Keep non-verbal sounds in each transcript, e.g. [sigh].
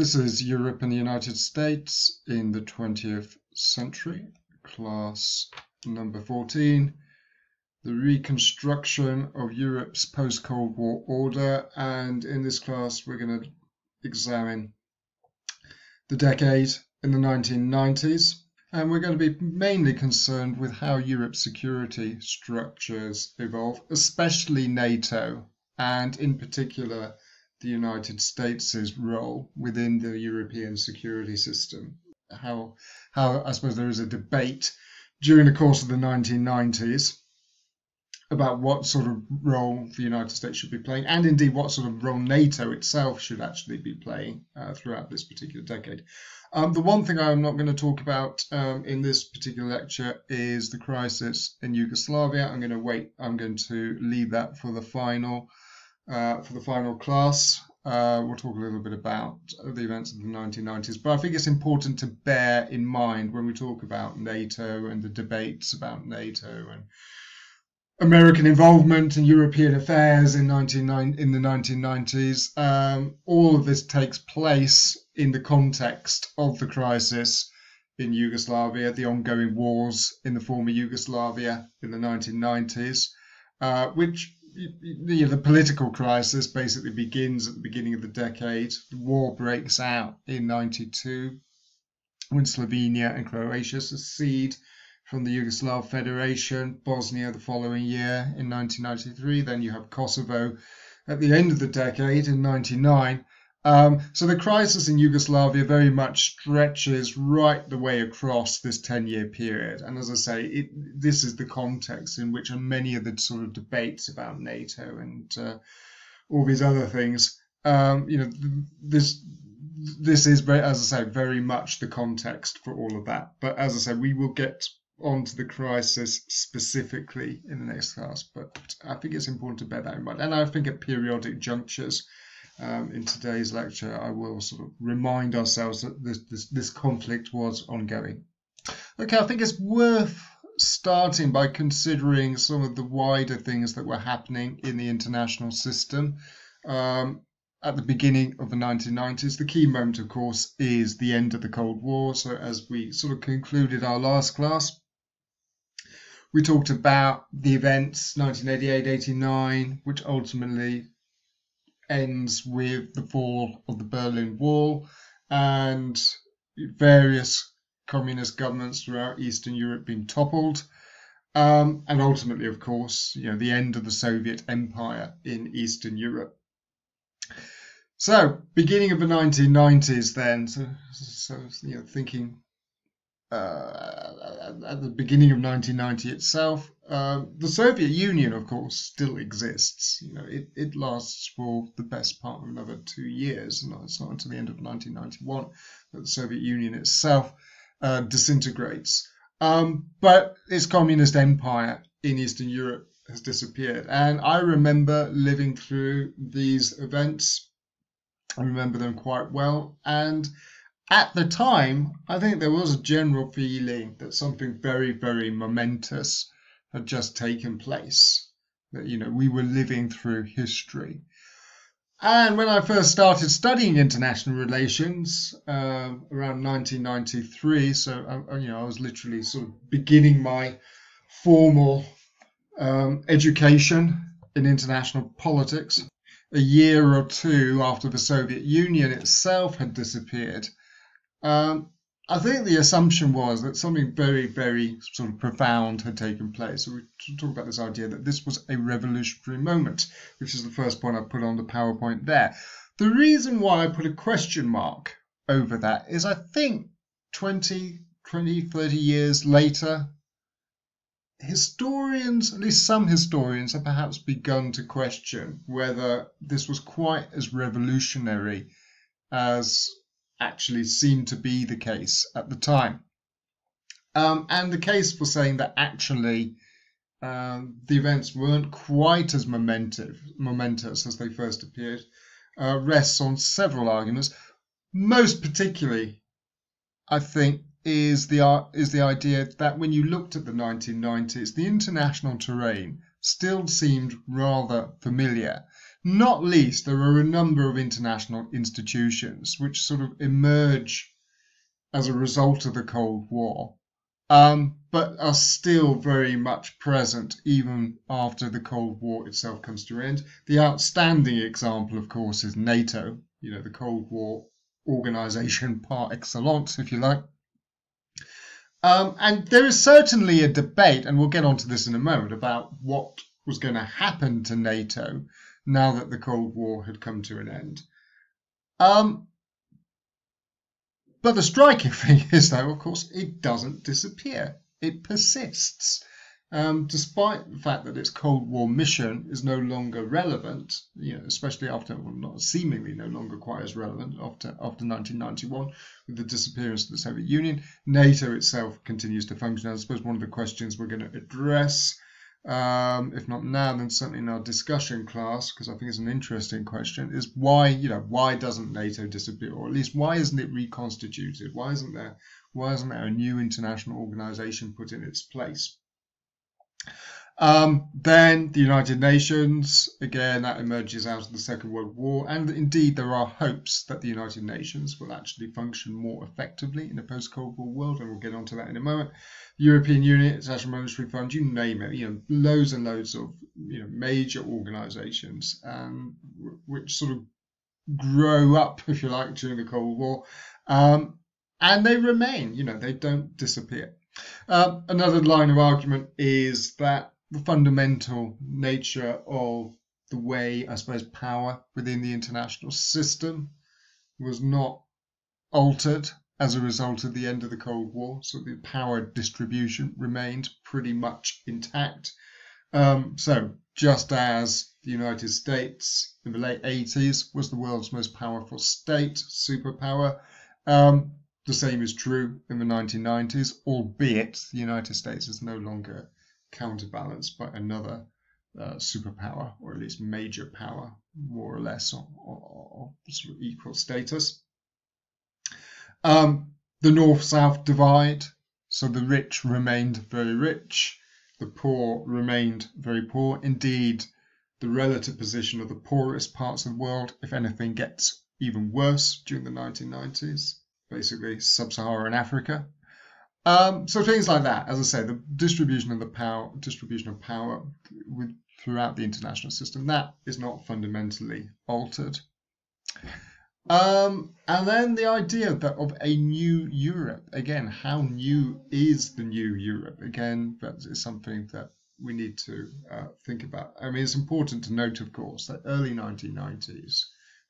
This is Europe and the United States in the 20th century, class number 14. The reconstruction of Europe's post Cold War order. And in this class, we're going to examine the decade in the 1990s. And we're going to be mainly concerned with how Europe's security structures evolve, especially NATO, and in particular, the United States' role within the European security system. How, how I suppose there is a debate during the course of the 1990s about what sort of role the United States should be playing, and indeed what sort of role NATO itself should actually be playing uh, throughout this particular decade. Um, the one thing I'm not going to talk about um, in this particular lecture is the crisis in Yugoslavia. I'm going to wait. I'm going to leave that for the final uh, for the final class. Uh, we'll talk a little bit about the events of the 1990s, but I think it's important to bear in mind when we talk about NATO and the debates about NATO and American involvement in European affairs in, 19, in the 1990s. Um, all of this takes place in the context of the crisis in Yugoslavia, the ongoing wars in the former Yugoslavia in the 1990s, uh, which the, political crisis basically begins at the beginning of the decade. The war breaks out in 92 when Slovenia and Croatia secede from the Yugoslav Federation, Bosnia the following year in 1993. Then you have Kosovo at the end of the decade in 99. Um, so the crisis in Yugoslavia very much stretches right the way across this 10 year period. And as I say, it, this is the context in which many of the sort of debates about NATO and uh, all these other things, um, you know, this this is very, as I say, very much the context for all of that. But as I say, we will get onto the crisis specifically in the next class. But I think it's important to bear that in mind. And I think at periodic junctures, um, in today's lecture, I will sort of remind ourselves that this, this, this conflict was ongoing. Okay, I think it's worth starting by considering some of the wider things that were happening in the international system. Um, at the beginning of the 1990s. The key moment, of course, is the end of the Cold War. So, as we sort of concluded our last class, we talked about the events 1988 89, which ultimately ends with the fall of the Berlin Wall and various communist governments throughout Eastern Europe being toppled. Um, and ultimately, of course, you know, the end of the Soviet Empire in Eastern Europe. So, beginning of the 1990s, then, so, so you know, thinking uh, at the beginning of 1990 itself. Uh, the Soviet Union, of course, still exists. You know, it, it lasts for the best part of another two years. and it's not until the end of 1991 that the Soviet Union itself uh, disintegrates. Um, but its communist empire in Eastern Europe has disappeared. And I remember living through these events. I remember them quite well. And at the time, I think there was a general feeling that something very, very momentous had just taken place. That, you know, we were living through history. And when I first started studying international relations uh, around 1993, so you know I was literally sort of beginning my formal um, education in international politics. A year or two after the Soviet Union itself had disappeared, um, I think the assumption was that something very, very sort of profound had taken place. So we talk about this idea that this was a revolutionary moment, which is the first point I put on the PowerPoint there. The reason why I put a question mark over that is I think 20, 20, 30 years later, historians, at least some historians, have perhaps begun to question whether this was quite as revolutionary as actually seemed to be the case at the time. Um, and the case for saying that actually um, the events weren't quite as momentous as they first appeared uh, rests on several arguments. Most particularly, I think, is the is the idea that when you looked at the 1990s, the international terrain still seemed rather familiar. Not least, there are a number of international institutions which sort of emerge as a result of the Cold War, um, but are still very much present even after the Cold War itself comes to an end. The outstanding example, of course, is NATO, you know, the Cold War organization [laughs] par excellence, if you like. Um, and there is certainly a debate, and we'll get onto this in a moment, about what was going to happen to NATO now that the Cold War had come to an end. Um, but the striking [laughs] thing is, though, of course, it doesn't disappear. It persists. Um, despite the fact that its Cold War mission is no longer relevant, you know, especially after, well, not seemingly no longer quite as relevant after after 1991 with the disappearance of the Soviet Union, NATO itself continues to function. I suppose one of the questions we're going to address um, if not now, then certainly in our discussion class, because I think it's an interesting question, is why, you know, why doesn't NATO disappear, or at least why isn't it reconstituted? Why isn't there, why isn't there a new international organization put in its place? Um, then the United Nations, again, that emerges out of the Second World War, and indeed there are hopes that the United Nations will actually function more effectively in a post-Cold War world, and we'll get onto that in a moment. The European Union, International Monetary Fund, you name it, you know, loads and loads of you know major organisations, um, which sort of grow up, if you like, during the Cold War, um, and they remain. You know, they don't disappear. Uh, another line of argument is that the fundamental nature of the way, I suppose, power within the international system was not altered as a result of the end of the Cold War. So the power distribution remained pretty much intact. Um, so just as the United States in the late 80s was the world's most powerful state, superpower, um, the same is true in the 1990s, albeit the United States is no longer counterbalanced by another uh, superpower, or at least major power, more or less, or sort of equal status. Um, the north-south divide, so the rich remained very rich, the poor remained very poor. Indeed, the relative position of the poorest parts of the world, if anything, gets even worse during the 1990s, basically sub-Saharan Africa. Um, so things like that, as I say, the distribution of the power, distribution of power with, throughout the international system, that is not fundamentally altered. Um, and then the idea that of a new Europe. Again, how new is the new Europe? Again, that is something that we need to uh, think about. I mean, it's important to note, of course, that early 1990s,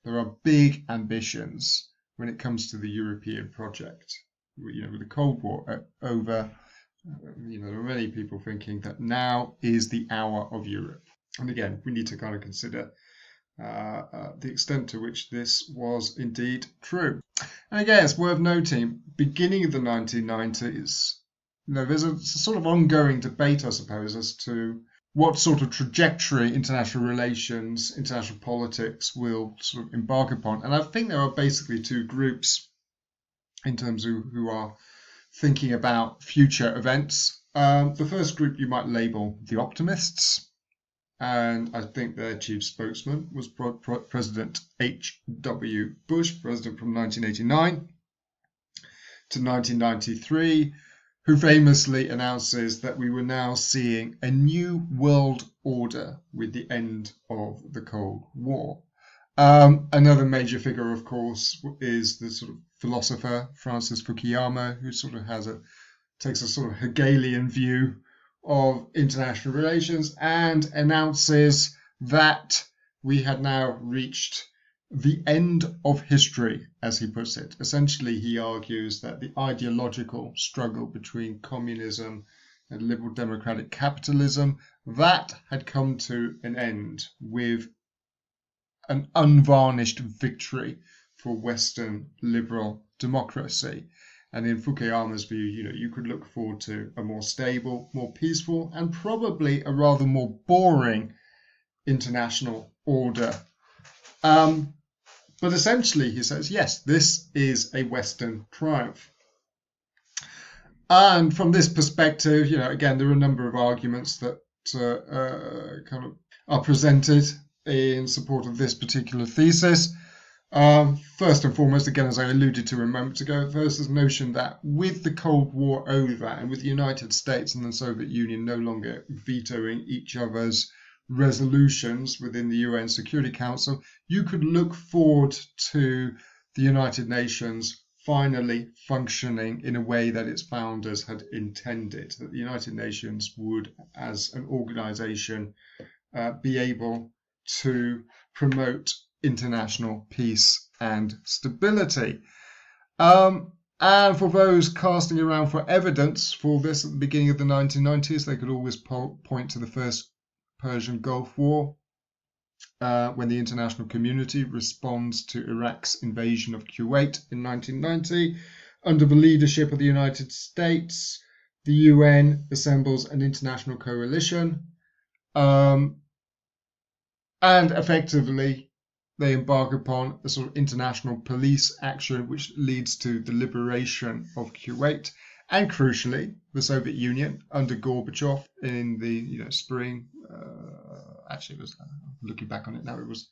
there are big ambitions when it comes to the European project you know, with the Cold War uh, over, uh, you know, there are many people thinking that now is the hour of Europe. And again, we need to kind of consider uh, uh, the extent to which this was indeed true. And again, it's worth noting, beginning of the 1990s, you know, there's a, a sort of ongoing debate, I suppose, as to what sort of trajectory international relations, international politics will sort of embark upon. And I think there are basically two groups in terms of who are thinking about future events. Um, the first group you might label the optimists, and I think their chief spokesman was President H.W. Bush, president from 1989 to 1993, who famously announces that we were now seeing a new world order with the end of the Cold War. Um, another major figure, of course, is the sort of philosopher Francis Fukuyama, who sort of has a takes a sort of Hegelian view of international relations and announces that we had now reached the end of history, as he puts it. Essentially, he argues that the ideological struggle between communism and liberal democratic capitalism that had come to an end with an unvarnished victory for Western liberal democracy. And in Fukuyama's view, you know, you could look forward to a more stable, more peaceful, and probably a rather more boring international order. Um, but essentially, he says, yes, this is a Western triumph. And from this perspective, you know, again, there are a number of arguments that uh, uh, kind of are presented in support of this particular thesis. Um, first and foremost, again, as I alluded to a moment ago, first is notion that with the Cold War over and with the United States and the Soviet Union no longer vetoing each other's resolutions within the UN Security Council, you could look forward to the United Nations finally functioning in a way that its founders had intended, that the United Nations would, as an organization, uh, be able to promote international peace and stability. Um, and for those casting around for evidence for this at the beginning of the 1990s, they could always po- point to the first Persian Gulf War, uh, when the international community responds to Iraq's invasion of Kuwait in 1990. Under the leadership of the United States, the UN assembles an international coalition um, and effectively they embark upon a sort of international police action which leads to the liberation of Kuwait and crucially the Soviet Union under Gorbachev in the you know spring uh, actually it was uh, looking back on it now it was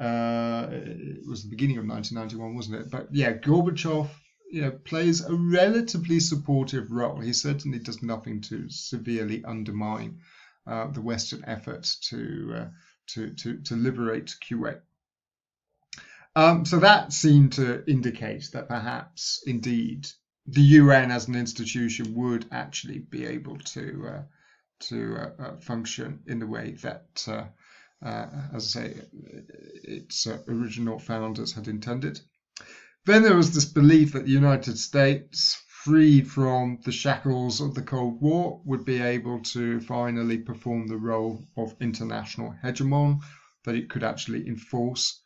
uh, it was the beginning of 1991 wasn't it? But yeah Gorbachev you know plays a relatively supportive role. He certainly does nothing to severely undermine uh, the western efforts to uh, to, to, to liberate Kuwait um, so that seemed to indicate that perhaps, indeed, the UN as an institution would actually be able to uh, to uh, uh, function in the way that, uh, uh, as I say, its original founders had intended. Then there was this belief that the United States, freed from the shackles of the Cold War, would be able to finally perform the role of international hegemon, that it could actually enforce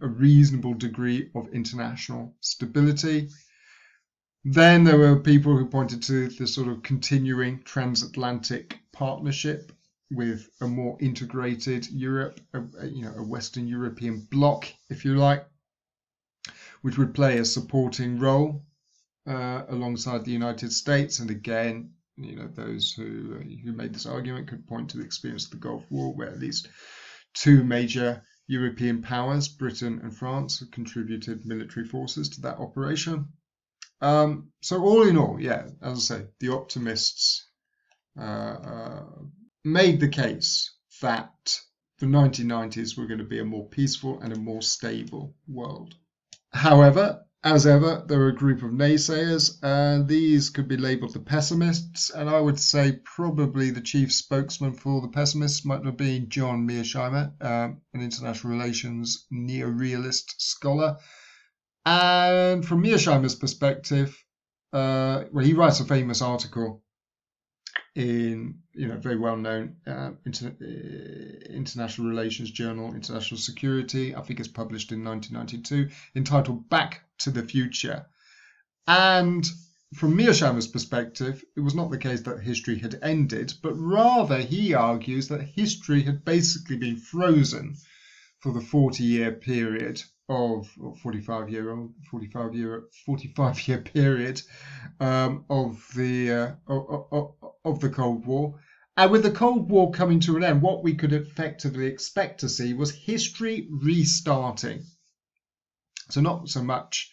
a reasonable degree of international stability. Then there were people who pointed to the sort of continuing transatlantic partnership with a more integrated Europe, a, you know, a Western European bloc, if you like, which would play a supporting role uh, alongside the United States. And again, you know, those who who made this argument could point to the experience of the Gulf War, where at least two major European powers, Britain and France, have contributed military forces to that operation. Um, so all in all, yeah, as I say, the optimists uh, uh, made the case that the 1990s were going to be a more peaceful and a more stable world. However, as ever, there are a group of naysayers, and these could be labelled the pessimists. And I would say probably the chief spokesman for the pessimists might have been John Mearsheimer, um, an international relations neo-realist scholar. And from Mearsheimer's perspective, uh, well, he writes a famous article in you know very well known uh, inter, uh, international relations journal international security i think it's published in 1992 entitled back to the future and from mearsheimer's perspective it was not the case that history had ended but rather he argues that history had basically been frozen for the 40 year period of 45 year old 45 year 45 year period um, of the uh, of, of, of the Cold War. And with the Cold War coming to an end, what we could effectively expect to see was history restarting. So not so much,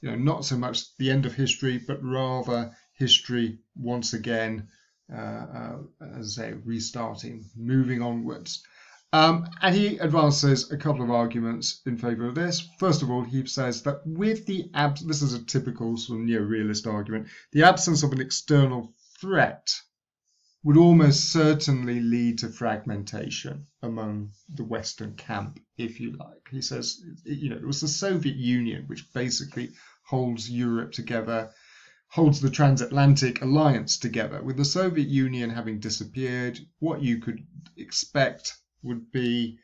you know, not so much the end of history, but rather history once again, uh, uh, as I say, restarting, moving onwards. Um, and he advances a couple of arguments in favour of this. First of all, he says that with the abs- this is a typical sort of neo-realist argument, the absence of an external threat would almost certainly lead to fragmentation among the Western camp, if you like. He says, you know, it was the Soviet Union which basically holds Europe together, holds the transatlantic alliance together. With the Soviet Union having disappeared, what you could expect would be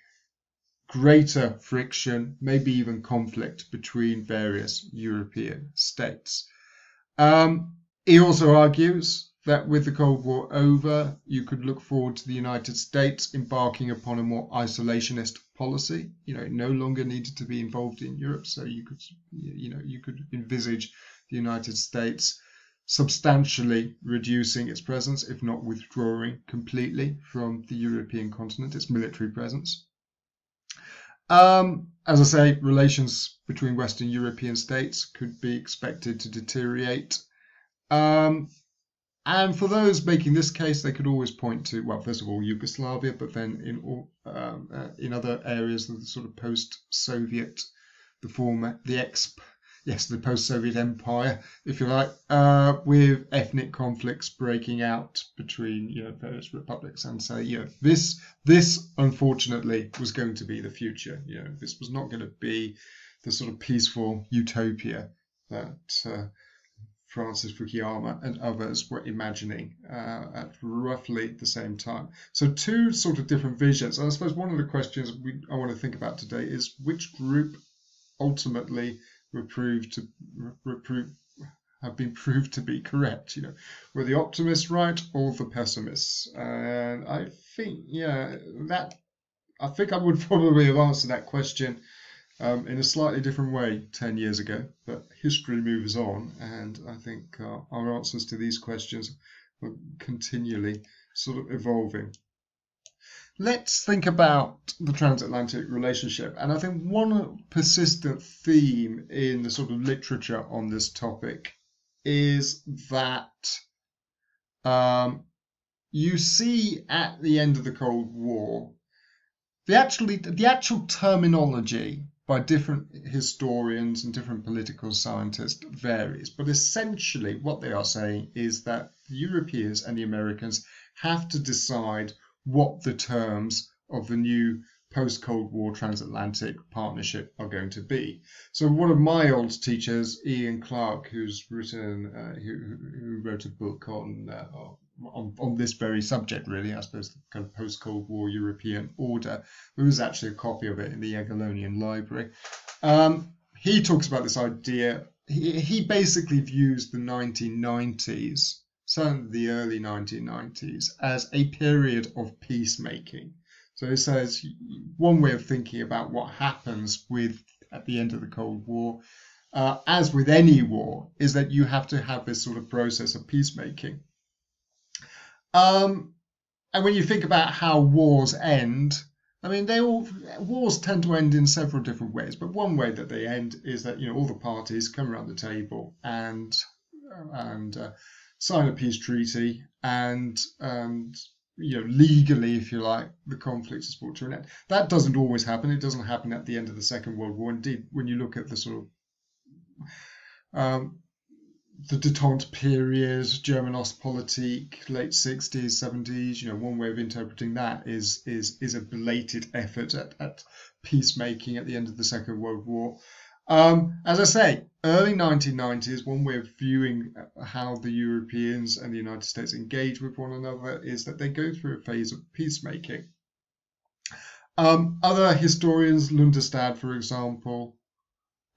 greater friction, maybe even conflict between various European states. Um, he also argues that with the Cold War over, you could look forward to the United States embarking upon a more isolationist policy. You know, it no longer needed to be involved in Europe, so you could, you know, you could envisage the United States substantially reducing its presence, if not withdrawing completely from the European continent, its military presence. Um, as I say, relations between Western European states could be expected to deteriorate. Um, and for those making this case, they could always point to, well, first of all, Yugoslavia, but then in all, um, uh, in other areas of the sort of post-Soviet, the former, the ex, yes, the post-Soviet empire, if you like, uh, with ethnic conflicts breaking out between you know various republics, and so you know this this unfortunately was going to be the future. You know, this was not going to be the sort of peaceful utopia that. Uh, Francis Fukuyama and others were imagining uh, at roughly the same time. So two sort of different visions. And I suppose one of the questions we, I want to think about today is which group ultimately were proved to were have been [laughs] proved to be correct. You know, were the optimists right or the pessimists? And I think, yeah, that I think I would [laughs] probably have answered that question um, in a slightly different way 10 years ago, but history moves on, and I think uh, our answers to these questions are continually sort of evolving. Let's think about the transatlantic relationship, and I think one persistent theme in the sort of literature on this topic is that um, you see at the end of the Cold War the actually the actual terminology by different historians and different political scientists varies. But essentially, what they are saying is that the Europeans and the Americans have to decide what the terms of the new post Cold War transatlantic partnership are going to be. So, one of my old teachers, Ian Clark, who's written, uh, who, who, wrote a book on uh, on, on this very subject, really, I suppose, kind of post Cold War European order. There was actually a copy of it in the Jagiellonian Library. Um, he talks about this idea. He, he basically views the 1990s, certainly the early 1990s, as a period of peacemaking. So he says one way of thinking about what happens with at the end of the Cold War, uh, as with any war, is that you have to have this sort of process of peacemaking. Um, and when you think about how wars end, I mean, they all wars tend to end in several different ways. But one way that they end is that you know all the parties come around the table and and uh, sign a peace treaty, and and you know legally, if you like, the conflict is brought to an end. That doesn't always happen. It doesn't happen at the end of the Second World War. Indeed, when you look at the sort of um, the detente period, German Ostpolitik, late 60s, 70s, you know, one way of interpreting that is is is a belated effort at, at peacemaking at the end of the Second World War. Um, as I say, early 1990s, one way of viewing how the Europeans and the United States engage with one another is that they go through a phase of peacemaking. Um, other historians, Lundestad, for example,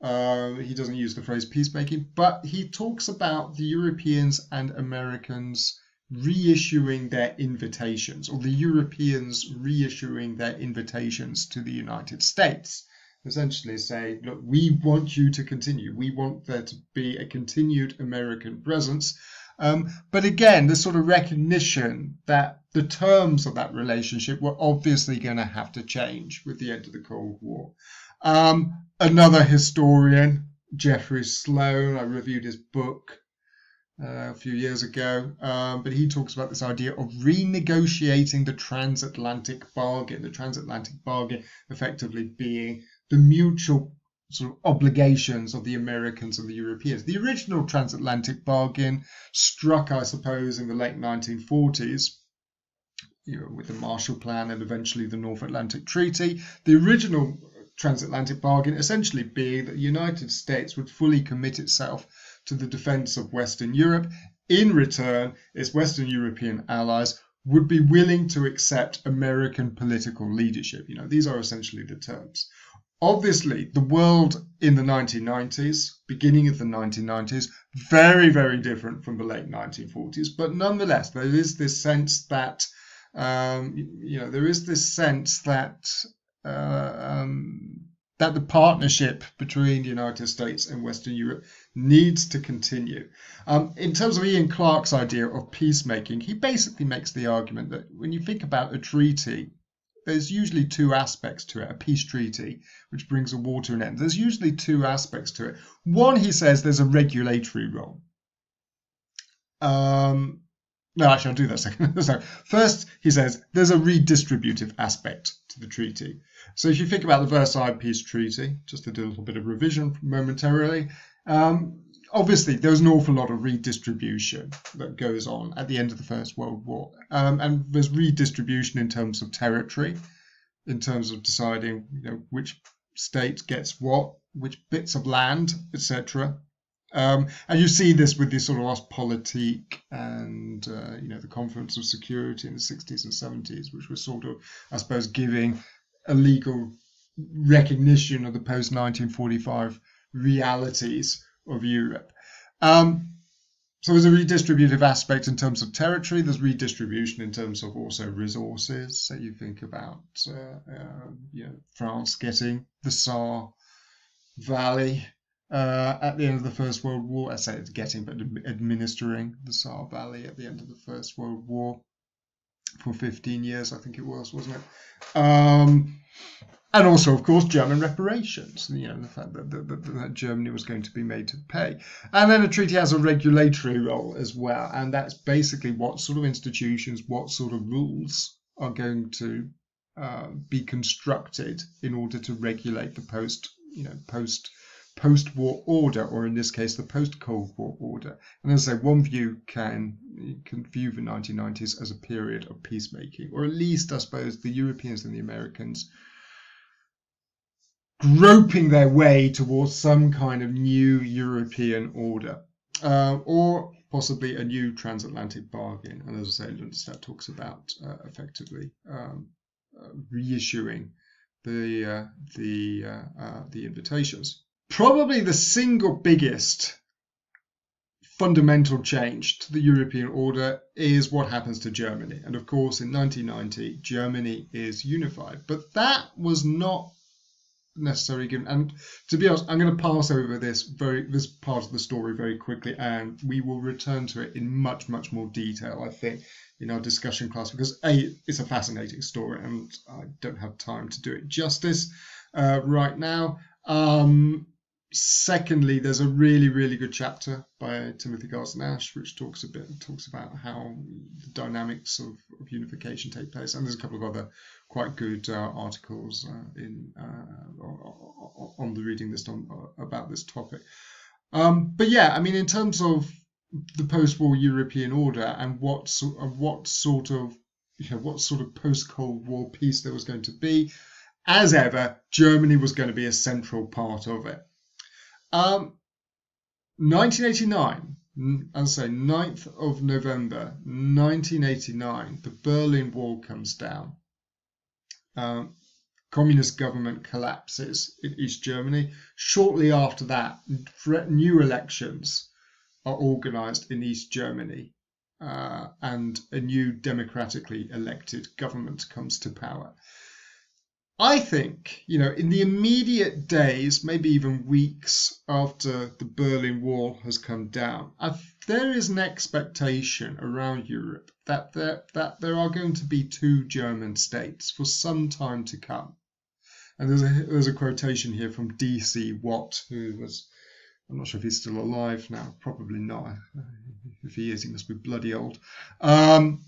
uh, he doesn't use the phrase peacemaking, but he talks about the Europeans and Americans reissuing their invitations, or the Europeans reissuing their invitations to the United States. Essentially, say, look, we want you to continue. We want there to be a continued American presence. Um, but again, the sort of recognition that the terms of that relationship were obviously going to have to change with the end of the Cold War. Um, another historian, Jeffrey Sloan, I reviewed his book uh, a few years ago, um, but he talks about this idea of renegotiating the transatlantic bargain, the transatlantic bargain effectively being the mutual sort of obligations of the Americans and the Europeans. The original transatlantic bargain struck, I suppose, in the late 1940s. You know, with the Marshall Plan and eventually the North Atlantic Treaty. The original transatlantic bargain essentially being that the United States would fully commit itself to the defense of Western Europe. In return, its Western European allies would be willing to accept American political leadership. You know, these are essentially the terms. Obviously, the world in the 1990s, beginning of the 1990s, very, very different from the late 1940s. But nonetheless, there is this sense that, um, you know, there is this sense that uh, um, that the partnership between the United States and Western Europe needs to continue. Um, in terms of Ian Clark's idea of peacemaking, he basically makes the argument that when you think about a treaty, there's usually two aspects to it. A peace treaty, which brings a war to an end. There's usually two aspects to it. One, he says, there's a regulatory role. Um, no, actually, I'll do that second. [laughs] so first, he says there's a redistributive aspect to the treaty. So if you think about the Versailles Peace Treaty, just to do a little bit of revision momentarily, um, obviously there was an awful lot of redistribution that goes on at the end of the First World War, um, and there's redistribution in terms of territory, in terms of deciding you know which state gets what, which bits of land, etc. Um, and you see this with the sort of Ostpolitik and uh, you know the Conference of Security in the 60s and 70s, which was sort of, I suppose, giving a legal recognition of the post 1945 realities of Europe. Um, so there's a redistributive aspect in terms of territory. There's redistribution in terms of also resources. So you think about uh, uh, you know, France getting the Saar Valley uh, at the end of the First World War. I say it's getting, but administering the Saar Valley at the end of the First World War for 15 years, I think it was, wasn't it? Um, and also, of course, German reparations. You know, the fact that, that, that, that, Germany was going to be made to pay. And then the treaty has a regulatory role as well, and that's basically what sort of institutions, what sort of rules are going to uh, be constructed in order to regulate the post, you know, post post-war order, or in this case, the post-Cold War order. And as I say, one view can, can view the 1990s as a period of peacemaking, or at least, I suppose, the Europeans and the Americans groping their way towards some kind of new European order, uh, or possibly a new transatlantic bargain. And as I say, Lundestad talks about uh, effectively um, uh, reissuing the uh, the uh, uh, the invitations probably the single biggest fundamental change to the European order is what happens to Germany. And of course, in 1990, Germany is unified. But that was not necessarily given. And to be honest, I'm going to pass over this very this part of the story very quickly, and we will return to it in much much more detail. I think in our discussion class because a it's a fascinating story, and I don't have time to do it justice uh, right now. Um, secondly, there's a really, really good chapter by Timothy Garton Ash, which talks a bit talks about how the dynamics of, of unification take place, and there's a couple of other quite good uh, articles uh, in uh, on the reading list on uh, about this topic. Um, but yeah, I mean, in terms of the post-war European order and what sort of what sort of you know, what sort of post-Cold War peace there was going to be. As ever, Germany was going to be a central part of it. Um, 1989, as I say, 9th of November 1989, the Berlin Wall comes down. Um, communist government collapses in East Germany. Shortly after that, new elections are organized in East Germany, uh, and a new democratically elected government comes to power. I think, you know, in the immediate days, maybe even weeks after the Berlin Wall has come down, I've, there is an expectation around Europe that there, that there are going to be two German states for some time to come. And there's a, there's a quotation here from D.C. Watt, who was, I'm not sure if he's still alive now, probably not. If he is, he must be bloody old. Um,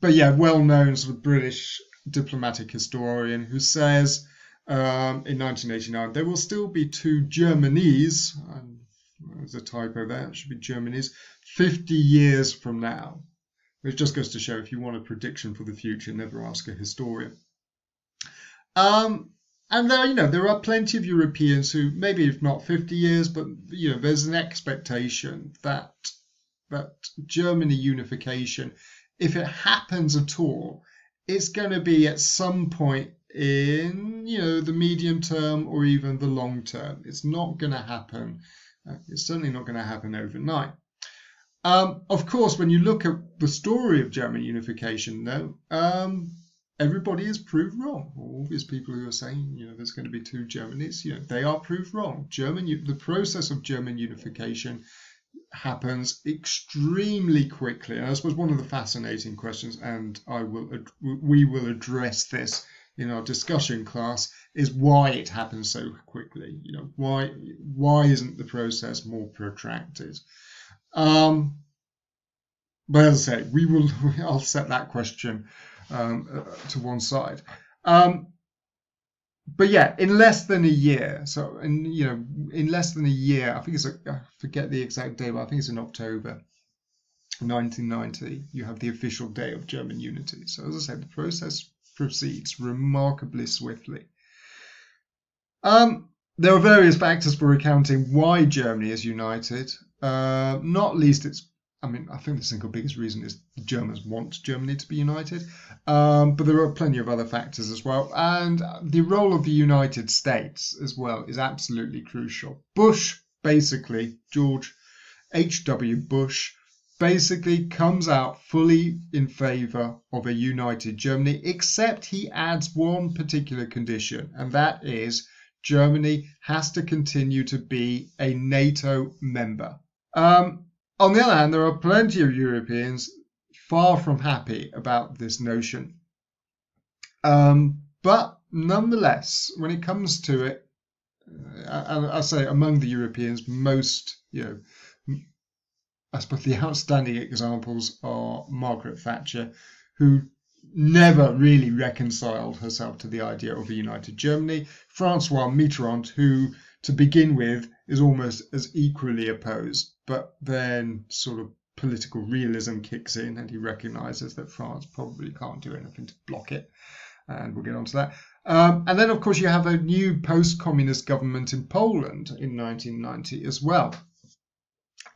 but yeah, well known sort of British diplomatic historian who says um, in 1989 there will still be two Germanys, and there's a typo there, it should be Germanys, 50 years from now. Which just goes to show if you want a prediction for the future, never ask a historian. Um, and there, you know, there are plenty of Europeans who, maybe if not 50 years, but you know, there's an expectation that that Germany unification, if it happens at all, it's going to be at some point in you know the medium term or even the long term. It's not going to happen. Uh, it's certainly not going to happen overnight. Um, of course, when you look at the story of German unification, though, um, everybody is proved wrong. All these people who are saying, you know, there's going to be two Germanys, you know, they are proved wrong. German, the process of German unification happens extremely quickly. And I suppose one of the fascinating questions, and I will we will address this in our discussion class, is why it happens so quickly. You know, why why isn't the process more protracted? Um, but as I say, we will. [laughs] I'll set that question um, uh, to one side. Um, but yeah, in less than a year. So, in you know, in less than a year, I think it's I forget the exact day, but I think it's in October 1990. You have the official day of German unity. So, as I said, the process proceeds remarkably swiftly. Um, there are various factors for accounting why Germany is united. Uh, not least its I mean, I think the single biggest reason is the Germans want Germany to be united, um, but there are plenty of other factors as well. And the role of the United States as well is absolutely crucial. Bush, basically, George H.W. Bush, basically comes out fully in favour of a united Germany, except he adds one particular condition, and that is Germany has to continue to be a NATO member. Um, on the other hand, there are plenty of Europeans far from happy about this notion. Um, but nonetheless, when it comes to it, uh, I, I say among the Europeans, most, you know, I suppose the [laughs] outstanding examples are Margaret Thatcher, who never really reconciled herself to the idea of a united Germany, Francois Mitterrand, who, to begin with, is almost as equally opposed. But then sort of political realism kicks in and he recognizes that France probably can't do anything to block it. And we'll get on to that. Um, and then, of course, you have a new post communist government in Poland in 1990 as well.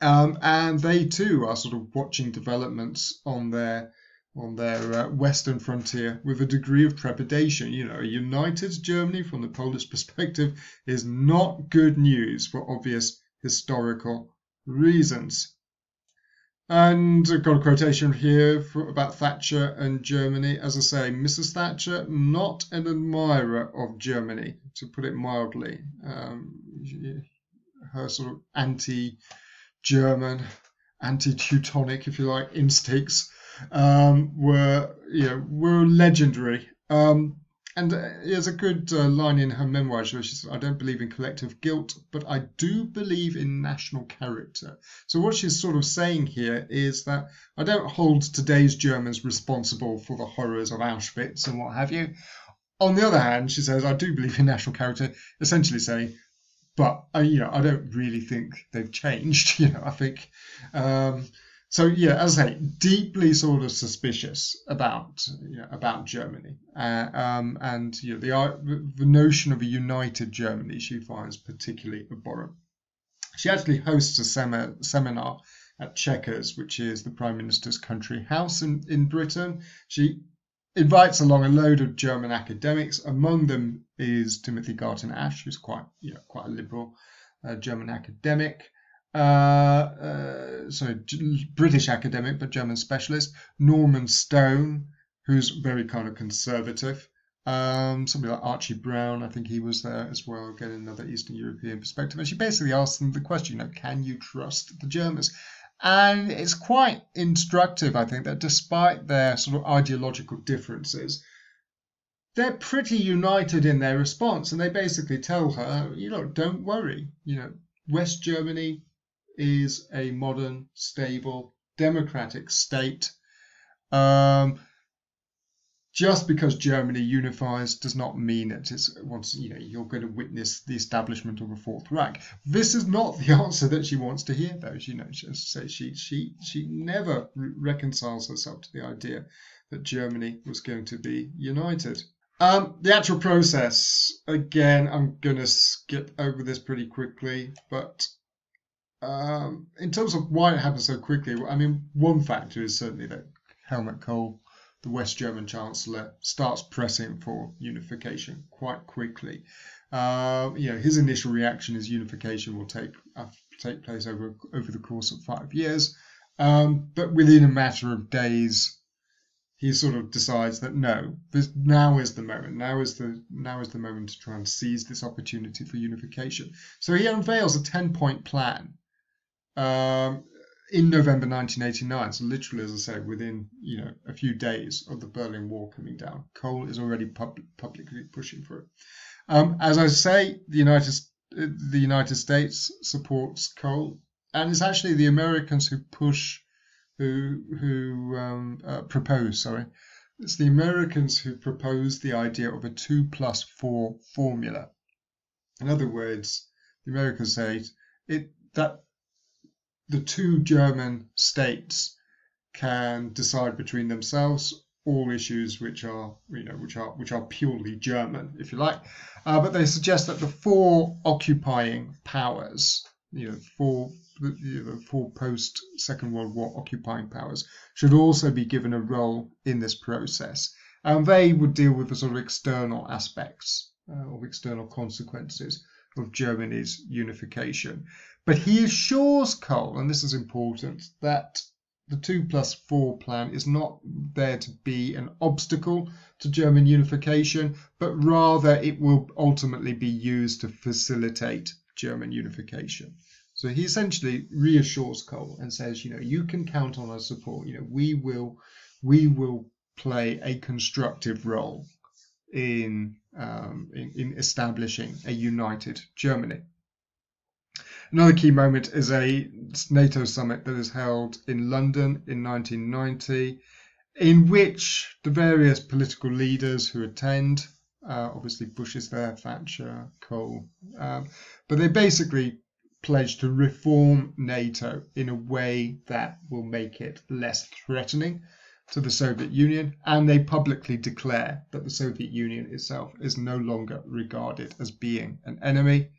Um, and they too are sort of watching developments on their on their uh, western frontier with a degree of trepidation. You know, a united Germany from the Polish perspective is not good news for obvious historical reasons. And I've got a quotation here for, about Thatcher and Germany. As I say, Mrs. Thatcher, not an admirer of Germany, to put it mildly. Um, her sort of anti German, anti Teutonic, if you like, instincts um, were you know were legendary. Um, and uh, there's a good uh, line in her memoirs where she says, I don't believe in collective guilt, but I do believe in national character. So, what she's sort of saying here is that I don't hold today's Germans responsible for the horrors of Auschwitz and what have you. On the other hand, she says, I do believe in national character, essentially saying, but, uh, you know, I don't really think they've changed. [laughs] You know, I think. Um, so yeah, as I say, deeply sort of suspicious about you know, about Germany, uh, um, and you know, the the notion of a united Germany she finds particularly abhorrent. She actually hosts a sem- seminar at Chequers, which is the Prime Minister's country house in, in Britain. She invites along a load of German academics. Among them is Timothy Garton Ash, who's quite you know, quite a liberal uh, German academic. Uh, uh, sorry, British academic but German specialist, Norman Stone, who's very kind of conservative. Um, somebody like Archie Brown, I think he was there as well, getting another Eastern European perspective. And she basically asked them the question, you know, can you trust the Germans? And it's quite instructive, I think, that despite their sort of ideological differences, they're pretty united in their response. And they basically tell her, you know, don't worry, you know, West Germany is a modern, stable, democratic state. Um, just because Germany unifies does not mean that it's once you know you're going to witness the establishment of a fourth Reich. This is not the [laughs] answer that she wants to hear, though. You know, she say she she she never re- reconciles herself to the idea that Germany was going to be united. Um, the actual process, again, I'm going to skip over this pretty quickly, but um, in terms of why it happened so quickly, I mean, one factor is certainly that Helmut Kohl, the West German Chancellor, starts pressing for unification quite quickly. Uh, you know, his initial reaction is unification will take uh, take place over over the course of five years, um, but within a matter of days, he sort of decides that no, this now is the moment. Now is the now is the moment to try and seize this opportunity for unification. So he unveils a ten point plan um, in November 1989. So literally, as I said, within you know a few days of the Berlin Wall coming down, Kohl is already pub- publicly pushing for it. Um, as I say, the United the United States supports Kohl, and it's actually the Americans who push, who who um, uh, propose. Sorry, it's the Americans who propose the idea of a two plus four formula. In other words, the Americans say it that the two German states can decide between themselves all issues which are you know which are which are purely German, if you like. Uh, but they suggest that the four occupying powers, you know, four you know, four post Second World War occupying powers, should also be given a role in this process, and they would deal with the sort of external aspects uh, of external consequences of Germany's unification. But he assures Kohl, and this is important, that the 2 plus 4 plan is not there to be an obstacle to German unification, but rather it will ultimately be used to facilitate German unification. So he essentially reassures Kohl and says, you know, you can count on our support. You know, we will, we will play a constructive role in, um, in, in establishing a united Germany. Another key moment is a NATO summit that is held in London in 1990, in which the various political leaders who attend, uh, obviously Bush is there, Thatcher, Kohl, um, but they basically pledge to reform NATO in a way that will make it less threatening to the Soviet Union, and they publicly declare that the Soviet Union itself is no longer regarded as being an enemy.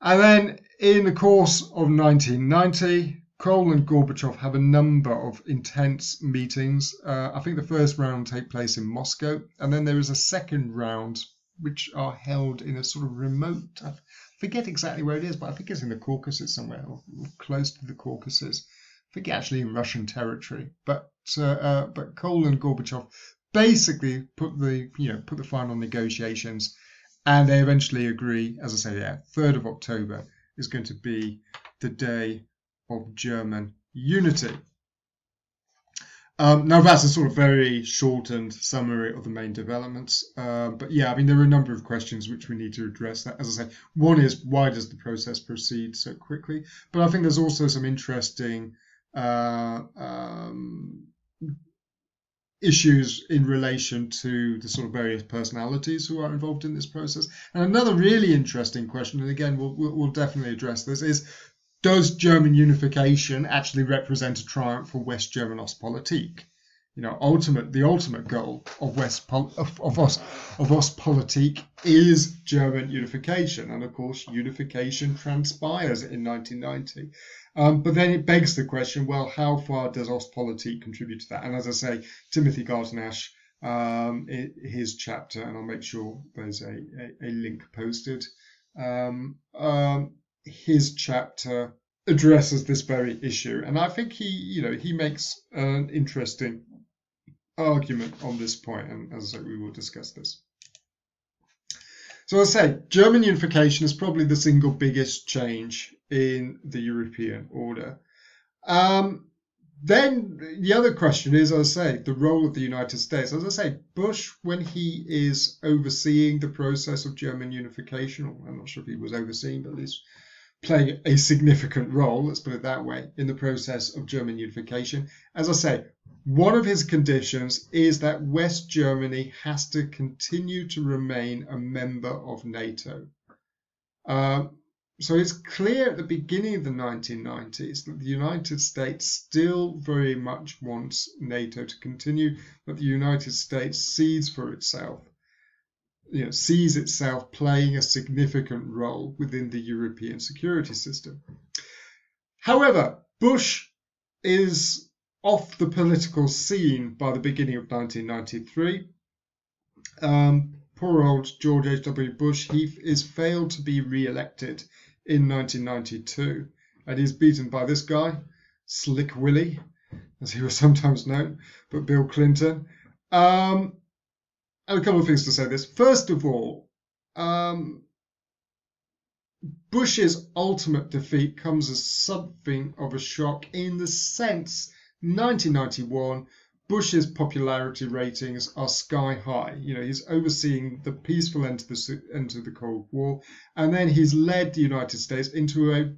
And then in the course of 1990, Kohl and Gorbachev have a number of intense meetings. Uh, I think the first round take place in Moscow, and then there is a second round which are held in a sort of remote. I forget exactly where it is, but I think it's in the Caucasus somewhere, or close to the Caucasus. I think actually in Russian territory. But uh, uh, but Kohl and Gorbachev basically put the you know put the final negotiations and they eventually agree, as I say, yeah, 3rd of October is going to be the day of German unity. Um, now that's a sort of very shortened summary of the main developments. Uh, but yeah, I mean, there are a number of questions which we need to address. That, as I say, one is why does the process proceed so quickly? But I think there's also some interesting uh, um, issues in relation to the sort of various personalities who are involved in this process. And another really interesting question, and again, we'll, we'll, definitely address this, is does German unification actually represent a triumph for West German Ostpolitik? You know, ultimate the ultimate goal of West of, of, Ost, of is German unification, and of course, unification transpires in 1990. Um, but then it begs the question, well, how far does Ostpolitik contribute to that? And as I say, Timothy Garton-Ash, um, his chapter, and I'll make sure there's a, a, a link posted, um, um, his chapter addresses this very issue. And I think he, you know, he makes an interesting argument on this point, and as I say, we will discuss this. So as I say, German unification is probably the single biggest change in the European order. Um, then the other question is, as I say, the role of the United States. As I say, Bush, when he is overseeing the process of German unification, or I'm not sure if he was overseeing, but at least playing a significant role, let's put it that way, in the process of German unification. As I say, one of his conditions is that West Germany has to continue to remain a member of NATO. Uh, so it's clear at the beginning of the 1990s that the United States still very much wants NATO to continue, that the United States sees for itself you know, sees itself playing a significant role within the European security system. However, Bush is off the political scene by the beginning of 1993. Um, poor old George H.W. Bush, he is failed to be re-elected in 1992, and he's beaten by this guy, Slick Willie, as he was [laughs] sometimes known, but Bill Clinton. Um, and a couple of things to say this. First of all, um, Bush's ultimate defeat comes as something of a shock in the sense 1991 Bush's popularity ratings are sky high. You know, he's overseeing the peaceful end to the end of the Cold War, and then he's led the United States into a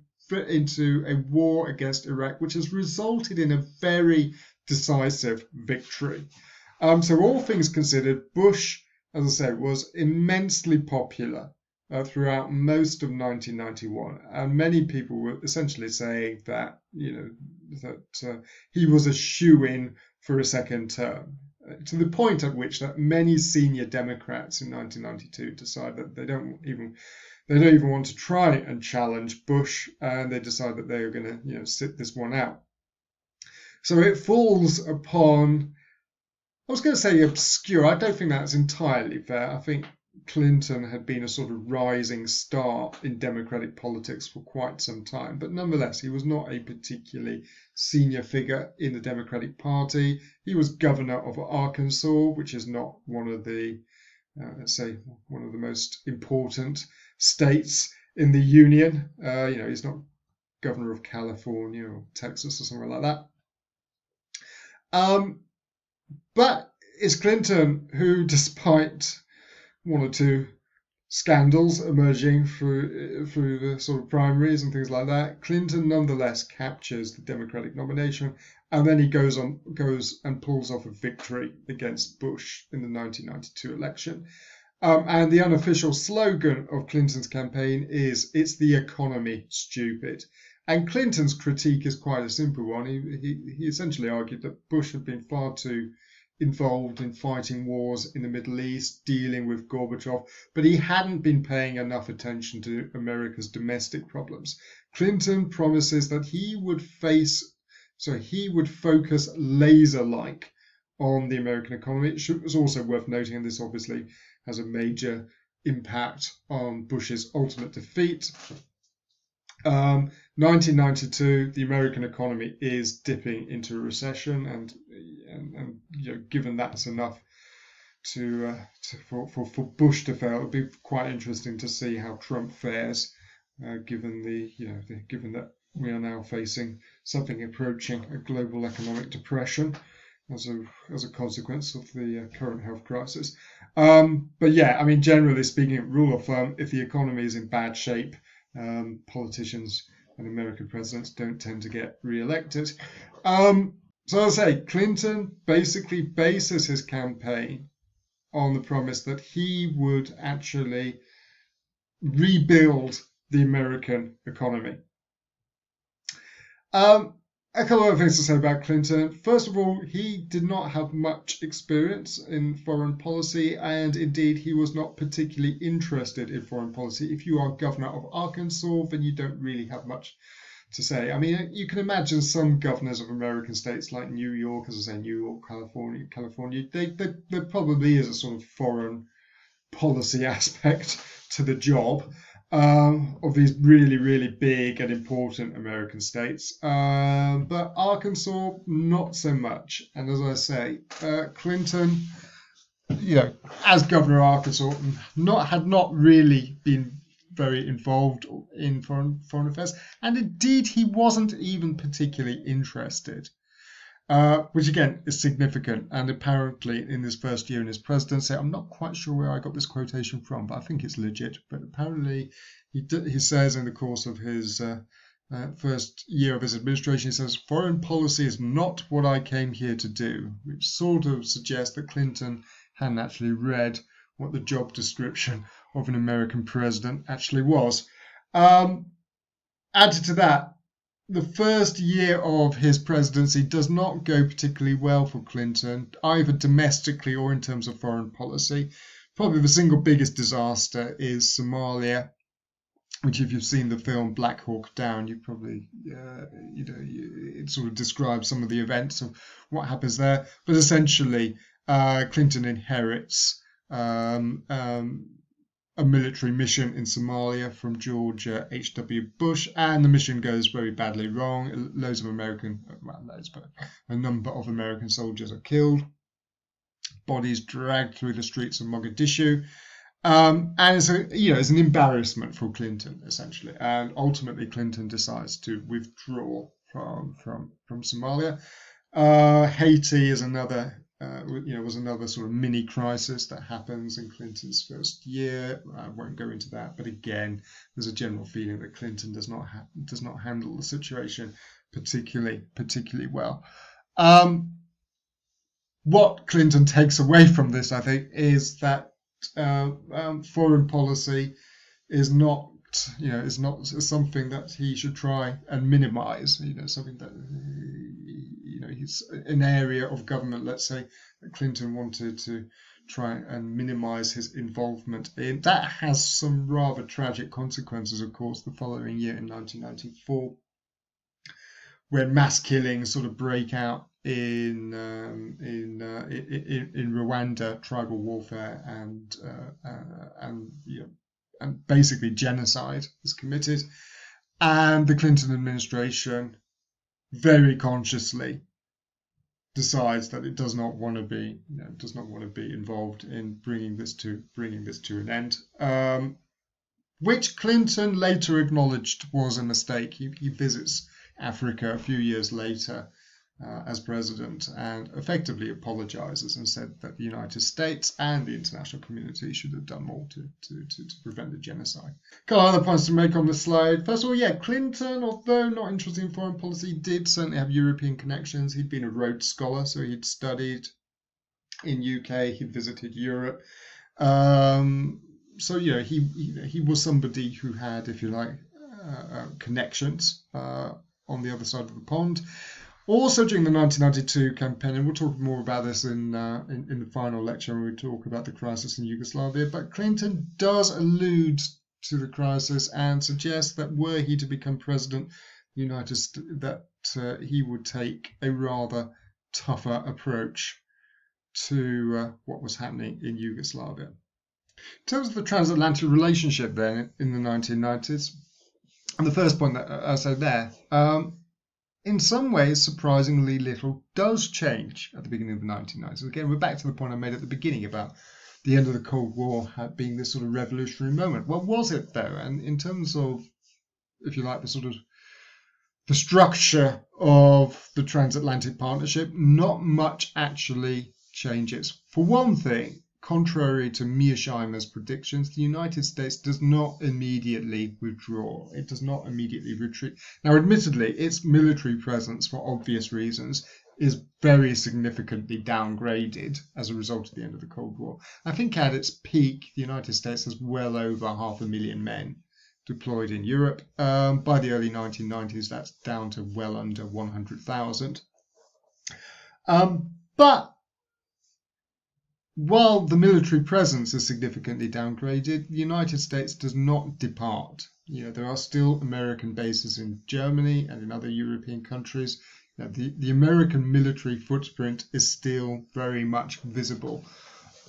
into a war against Iraq, which has resulted in a very decisive victory. Um, so, all things considered, Bush, as I say, was immensely popular uh, throughout most of 1991, and many people were essentially saying that you know that uh, he was a shoe in for a second term. Uh, to the point at which that many senior Democrats in 1992 decide that they don't even they don't even want to try and challenge Bush, and they decide that they are going to you know sit this one out. So it falls upon I was going to say obscure. I don't think that's entirely fair. I think Clinton had been a sort of rising star in Democratic politics for quite some time, but nonetheless, he was not a particularly senior figure in the Democratic Party. He was governor of Arkansas, which is not one of the, uh, let's say, one of the most important states in the Union. Uh, you know, he's not governor of California or Texas or somewhere like that. Um, but it's Clinton who, despite one or two scandals emerging through through the sort of primaries and things like that. Clinton nonetheless captures the Democratic nomination, and then he goes on goes and pulls off a victory against Bush in the 1992 election. Um, and the unofficial slogan of Clinton's campaign is "It's the economy, stupid." And Clinton's critique is quite a simple one. He, he, he essentially argued that Bush had been far too involved in fighting wars in the Middle East, dealing with Gorbachev, but he hadn't been paying enough attention to America's domestic problems. Clinton promises that he would face, so he would focus laser like on the American economy. It was also worth noting, and this obviously has a major impact on Bush's ultimate defeat. Um, 1992, the American economy is dipping into a recession, and and, and you know, given that's enough to, uh, to for, for, for Bush to fail, it'd be quite interesting to see how Trump fares, uh, given the you know the, given that we are now facing something approaching a global economic depression as a as a consequence of the uh, current health crisis. Um, but yeah, I mean, generally speaking, rule of thumb: if the economy is in bad shape, um, politicians and American presidents don't tend to get re-elected. Um, so I'll say Clinton basically bases his campaign on the promise that he would actually rebuild the American economy. Um, a couple of things to say about Clinton. First of all, he did not have much experience in foreign policy, and indeed, he was not particularly interested in foreign policy. If you are governor of Arkansas, then you don't really have much to say. I mean, you can imagine some governors of American states like New York, as I say, New York, California, California. They, they, there probably is a sort of foreign policy [laughs] aspect to the job um, of these really, really big and important American states. Um, but Arkansas, not so much. And as I say, uh, Clinton, you know, as governor of Arkansas, not had not really been very involved in foreign foreign affairs, and indeed he wasn't even particularly interested. Uh, which again is significant, and apparently in his first year in his presidency, I'm not quite sure where I got this quotation from, but I think it's legit. But apparently, he he says in the course of his uh, uh, first year of his administration, he says foreign policy is not what I came here to do, which sort of suggests that Clinton hadn't actually read what the job description of an American president actually was. Um, added to that, the first year of his presidency does not go particularly well for Clinton, either domestically or in terms of foreign policy. Probably the single biggest disaster is Somalia, which, if you've seen the film Black Hawk Down, you probably, uh, you know, it sort of describes some of the events of what happens there. But essentially, uh, Clinton inherits um, um, a military mission in Somalia from George H.W. Bush, and the mission goes very badly wrong. Loads of American, well, loads, but a number of American soldiers are killed. Bodies dragged through the streets of Mogadishu. Um, and it's a, you know it's an embarrassment for Clinton essentially, and ultimately Clinton decides to withdraw from from from Somalia. Uh, Haiti is another uh, you know was another sort of mini crisis that happens in Clinton's first year. I won't go into that, but again, there's a general feeling that Clinton does not ha- does not handle the situation particularly particularly well. Um, what Clinton takes away from this, I think, is that uh, um, foreign policy is not you know is not something that he should try and minimize you know something that you know he's an area of government let's say that clinton wanted to try and minimize his involvement in. That has some rather tragic consequences of course the following year in 1994 when mass killings sort of break out in um, in, uh, in, in Rwanda, tribal warfare and uh, uh, and you know, basically genocide is committed, and the Clinton administration very consciously decides that it does not want to be you know, does not want to be involved in bringing this to bringing this to an end. Um, which Clinton later acknowledged was a mistake. He, he visits Africa a few years later uh, as president and effectively apologizes and said that the United States and the international community should have done more to, to, to, to prevent the genocide. A couple other points to make on the slide. First of all, yeah, Clinton, although not interested in foreign policy, did certainly have European connections. He'd been a Rhodes Scholar, so he'd studied in UK, he'd visited Europe. Um, so, you know, he, he, was somebody who had, if you like, uh, uh, connections uh, on the other side of the pond. Also during the 1992 campaign, and we'll talk more about this in, uh, in, in the final lecture when we talk about the crisis in Yugoslavia, but Clinton does allude to the crisis and suggests that were he to become president, United St- that uh, he would take a rather tougher approach to uh, what was happening in Yugoslavia. In terms of the transatlantic relationship, then in the 1990s, and the first point that I said there, um, in some ways, surprisingly little does change at the beginning of the 1990s. Again, we're back to the point I made at the beginning about the end of the Cold War being this sort of revolutionary moment. What was it though? And in terms of, if you like, the sort of the structure of the transatlantic partnership, not much actually changes. For one thing, Contrary to Mearsheimer's predictions, the United States does not immediately withdraw. It does not immediately retreat. Now, admittedly, its military presence, for obvious reasons, is very significantly downgraded as a result of the end of the Cold War. I think at its peak, the United States has well over half a million men deployed in Europe. Um, by the early 1990s, that's down to well under 100,000. Um, but while the military presence is significantly downgraded, the United States does not depart. You know, there are still American bases in Germany and in other European countries. You know, the, the American military footprint is still very much visible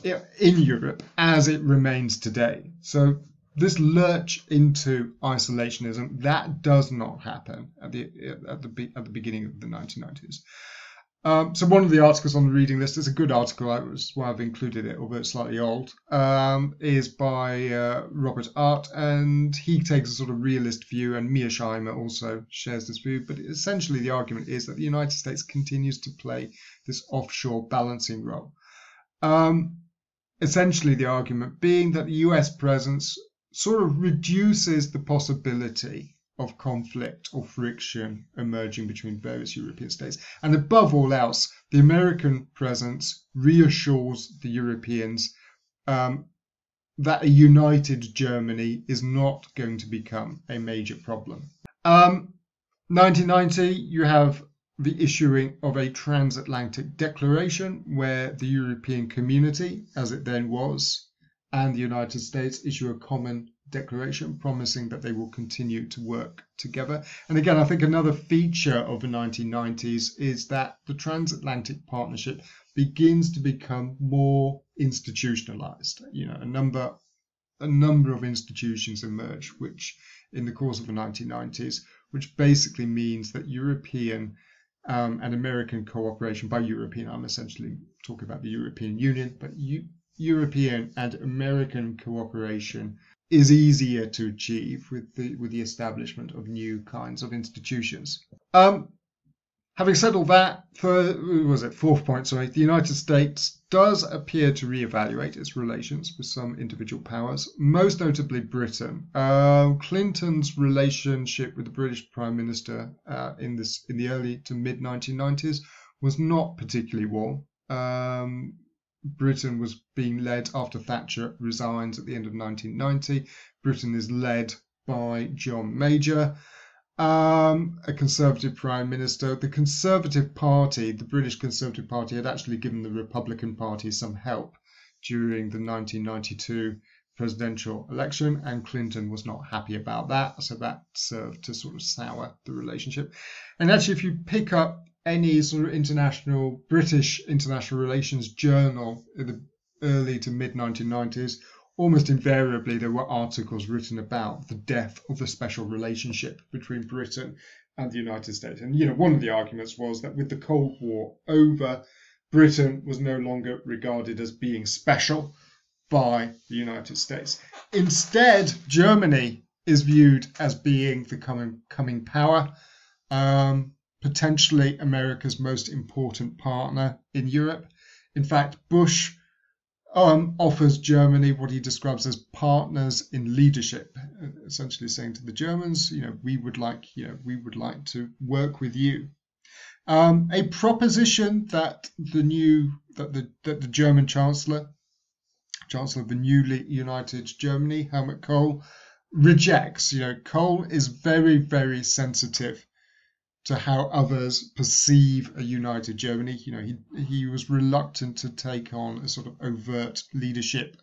in Europe as it remains today. So this lurch into isolationism that does not happen at the at the at the beginning of the 1990s. Um, so one of the articles on the reading list is a good article. That's why I've included it, although it's slightly old. Um, is by uh, Robert Art, and he takes a sort of realist view, and Mearsheimer also shares this view. But essentially, the argument is that the United States continues to play this offshore balancing role. Um, essentially, the argument being that the U.S. presence sort of reduces the possibility of conflict or friction emerging between various European states. And above all else, the American presence reassures the Europeans um, that a united Germany is not going to become a major problem. Um, 1990, you have the issuing of a transatlantic declaration where the European community, as it then was, and the United States issue a common declaration promising that they will continue to work together. And again, I think another feature of the 1990s is that the transatlantic partnership begins to become more institutionalized. You know, a number a number of institutions emerge which in the course of the 1990s which basically means that European um, and American cooperation by European I'm essentially talking about the European Union but European and American cooperation is easier to achieve with the with the establishment of new kinds of institutions. Um, having said all that, for was it fourth point? Sorry, the United States does appear to reevaluate its relations with some individual powers, most notably Britain. Uh, Clinton's relationship with the British Prime Minister uh, in this in the early to mid 1990s was not particularly warm. Um, Britain was being led after Thatcher resigns at the end of 1990. Britain is led by John Major, um, a Conservative Prime Minister. The Conservative Party, the British Conservative Party, had actually given the Republican Party some help during the 1992 presidential election, and Clinton was not happy about that. So that served to sort of sour the relationship. And actually, if you pick up any sort of international British international relations journal in the early to mid 1990s, almost invariably there were articles written about the death of the special relationship between Britain and the United States. And you know, one of the arguments was that with the Cold War over, Britain was no longer regarded as being special by the United States. Instead, Germany is viewed as being the coming coming power. Um, potentially America's most important partner in Europe. In fact, Bush um, offers Germany what he describes as partners in leadership, essentially saying to the Germans, you know, we would like, you know, we would like to work with you. Um, a proposition that the new that the that the German Chancellor, Chancellor of the newly united Germany, Helmut Kohl, rejects. You know, Kohl is very very sensitive to how others perceive a united Germany. You know, he he was reluctant to take on a sort of overt leadership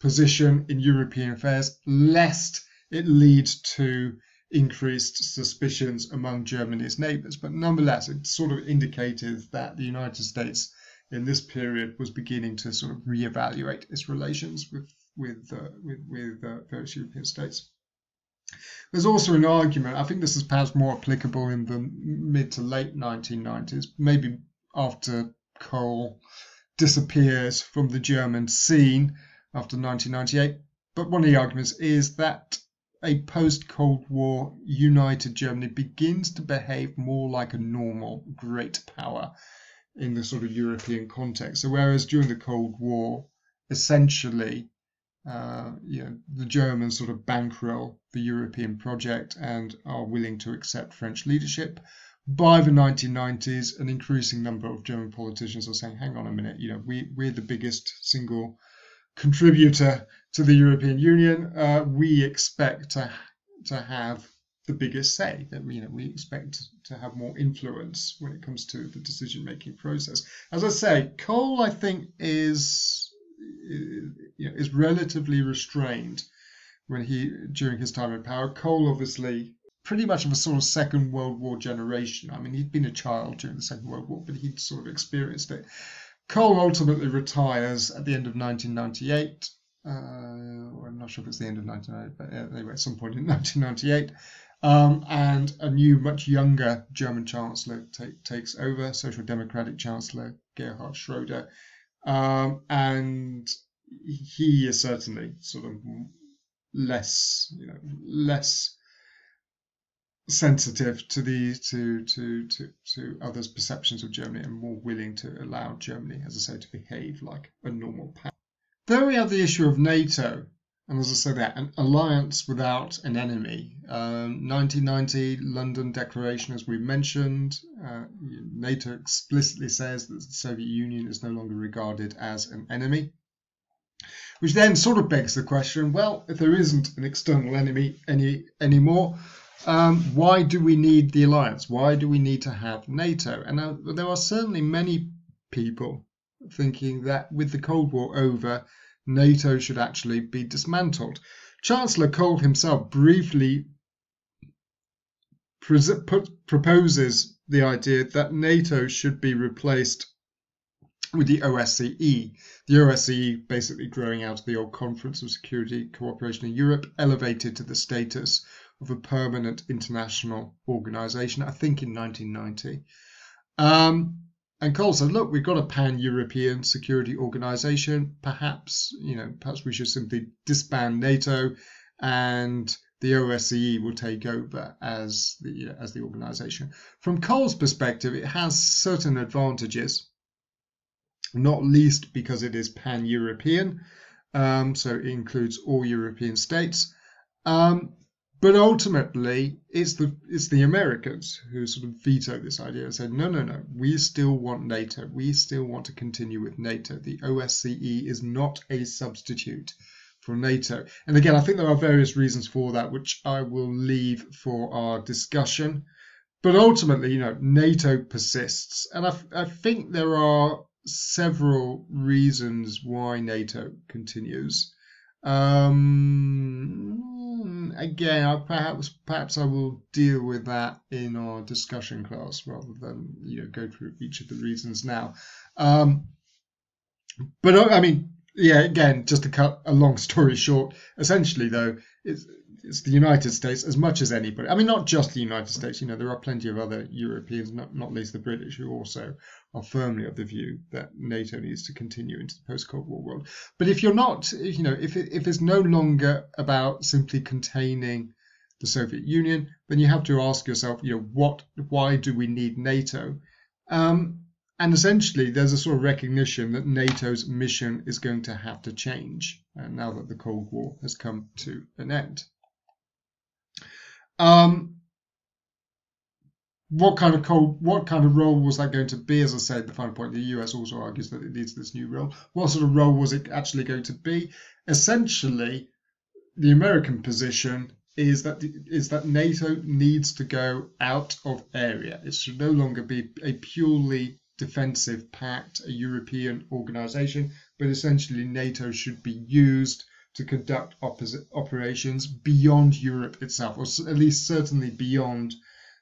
position in European affairs, lest it lead to increased suspicions among Germany's neighbours. But nonetheless, it sort of indicated that the United States in this period was beginning to sort of reevaluate its relations with with uh, with, with uh, various European states. There's also an argument, I think this is perhaps more applicable in the mid to late 1990s, maybe after Kohl disappears from the German scene after 1998. But one of the arguments is that a post Cold War united Germany begins to behave more like a normal great power in the sort of European context. So, whereas during the Cold War, essentially uh, you know, the Germans sort of bankroll the European project and are willing to accept French leadership. By the 1990s, an increasing number of German politicians are saying, hang on a minute, you know, we, we're the biggest single contributor to the European Union. Uh, we expect to, to have the biggest say that you know we expect to have more influence when it comes to the decision making process as i say Kohl i think is is relatively restrained when he during his time in power. Kohl obviously pretty much of a sort of Second World War generation. I mean, he'd been a child during the Second World War, but he'd sort of experienced it. Kohl ultimately retires at the end of 1998. Uh, I'm not sure if it's the end of 1998, but anyway, at some point in [laughs] 1998. Um, and a new, much younger German Chancellor take, takes over, Social Democratic Chancellor Gerhard Schroeder, um, and he is certainly sort of less, you know, less sensitive to the to to to to others' perceptions of Germany and more willing to allow Germany, as I say, to behave like a normal power. Then we have the issue of NATO, and as I say, that an alliance without an enemy. Um, 1990 London Declaration, as we mentioned, uh, NATO explicitly says that the Soviet Union is no longer regarded as an enemy. Which then sort of begs the question: Well, if there isn't an external enemy any anymore, um, why do we need the alliance? Why do we need to have NATO? And now, there are certainly many people thinking that with the Cold War over, NATO should actually be dismantled. Chancellor Kohl himself briefly proposes the idea that NATO should be replaced with the OSCE. The OSCE basically growing out of the old Conference of Security Cooperation in Europe, elevated to the status of a permanent international organization, I think in 1990. Um, and Kohl said, look, we've got a pan-European security organization. Perhaps, you know, perhaps we should simply disband NATO and the OSCE will take over as the as the organization. From Kohl's perspective, it has certain advantages, not least because it is pan-European, um, so it includes all European states. Um, but ultimately, it's the it's the Americans who sort of vetoed this idea and said, no, no, no, we still want NATO. We still want to continue with NATO. The OSCE is not a substitute for NATO. And again, I think there are various reasons for that, which I will leave for our discussion. But ultimately, you know, NATO persists, and I, I think there are several reasons why NATO continues. Um, again, I perhaps perhaps I will deal with that in our discussion class rather than you know go through each of the reasons now. Um, but I mean, yeah, again, just to cut a long story short, essentially though, it's it's the United States as much as anybody. I mean, not just the United States. You know, there are plenty of other Europeans, not not least the British, who also are firmly of the view that NATO needs to continue into the post-Cold War world. But if you're not, you know, if if it's no longer about simply containing the Soviet Union, then you have to ask yourself, you know, what, why do we need NATO? Um, and essentially, there's a sort of recognition that NATO's mission is going to have to change uh, now that the Cold War has come to an end. Um, what kind of cold, what kind of role was that going to be? As I said, the final point, the US also argues that it needs this new role. What sort of role was it actually going to be? Essentially, the American position is that is that NATO needs to go out of area. It should no longer be a purely defensive pact, a European organization, but essentially NATO should be used to conduct opposite operations beyond Europe itself, or at least certainly beyond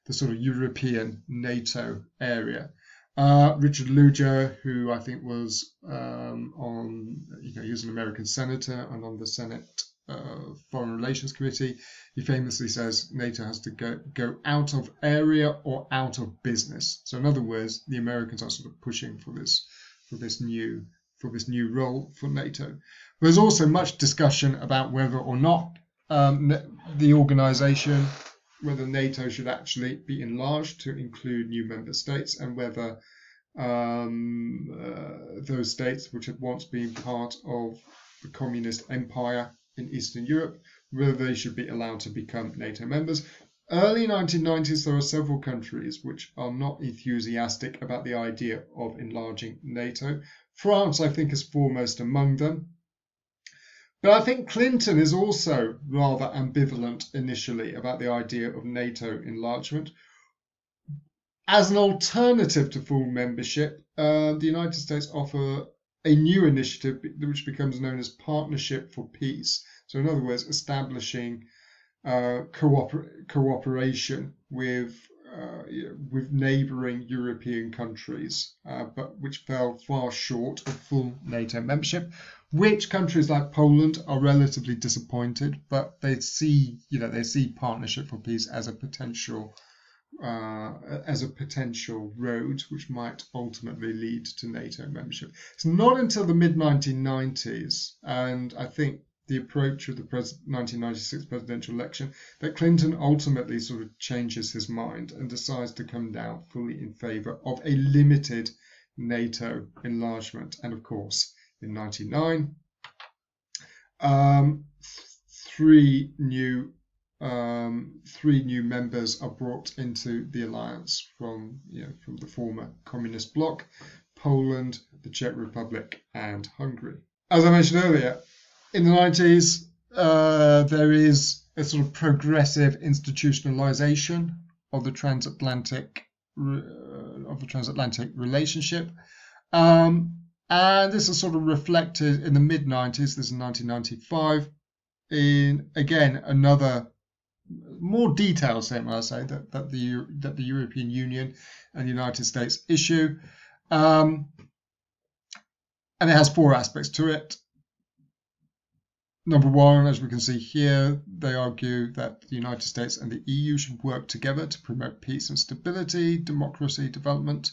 the sort of European NATO area. Uh, Richard Lugar, who I think was um, on, you know, he was an American senator and on the Senate uh, Foreign Relations Committee, he famously says NATO has to go, go out of area or out of business. So in other words, the Americans are sort of pushing for this for this new for this new role for NATO. There's also much discussion about whether or not um, the organization, whether NATO should actually be enlarged to include new member states, and whether um, uh, those states which had once been part of the communist empire in Eastern Europe, whether they should be allowed to become NATO members. Early 1990s, there are several countries which are not enthusiastic about the idea of enlarging NATO. France, I think, is foremost among them. But I think Clinton is also rather ambivalent initially about the idea of NATO enlargement. As an alternative to full membership, uh, the United States offer a new initiative which becomes known as Partnership for Peace. So, in other words, establishing uh, cooper- cooperation with uh, with neighbouring European countries, uh, but which fell far short of full NATO membership. Which countries like Poland are relatively disappointed, but they see, you know, they see Partnership for Peace as a potential uh, as a potential road which might ultimately lead to NATO membership. It's not until the mid 1990s, and I think the approach of the pres- 1996 presidential election that Clinton ultimately sort of changes his mind and decides to come down fully in favor of a limited NATO enlargement. And of course, in 99, um, three new um, three new members are brought into the alliance from you know from the former communist bloc, Poland, the Czech Republic, and Hungary. As I mentioned earlier, in the 90s, uh, there is a sort of progressive institutionalization of the transatlantic uh, of the transatlantic relationship. Um, and this is sort of reflected in the mid 90s, this is 1995, in again another more detailed statement, I say, that, that, the, that the European Union and the United States issue. Um, and it has four aspects to it. Number one, as we can see here, they argue that the United States and the EU should work together to promote peace and stability, democracy, development.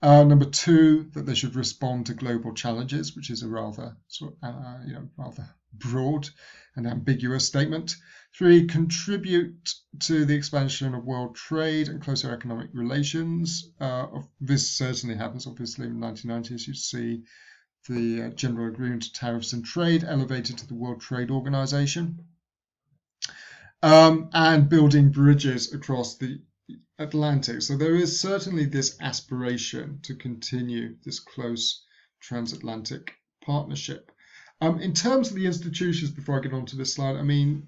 Uh, number two, that they should respond to global challenges, which is a rather sort of, uh, you know, rather broad and ambiguous statement. Three, contribute to the expansion of world trade and closer economic relations. Uh, this certainly happens, obviously, in the 1990s. You see the uh, General Agreement to Tariffs and Trade elevated to the World Trade Organization. Um, and building bridges across the Atlantic. So there is certainly this aspiration to continue this close transatlantic partnership. Um, in terms of the institutions, before I get on to this slide, I mean,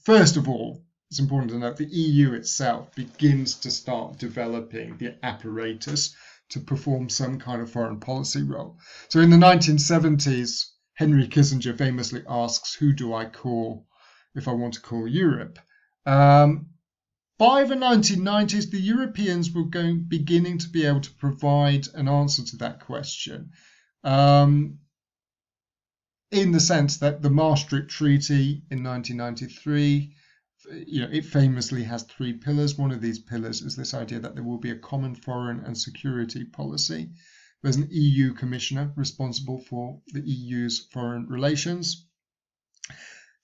first of all, it's important to note the EU itself begins to start developing the apparatus to perform some kind of foreign policy role. So in the 1970s, Henry Kissinger famously asks, Who do I call if I want to call Europe? Um, by the 1990s, the Europeans were going, beginning to be able to provide an answer to that question. Um, in the sense that the Maastricht Treaty in 1993, you know, it famously has three pillars. One of these pillars is this idea that there will be a common foreign and security policy. There's an EU commissioner responsible for the EU's foreign relations.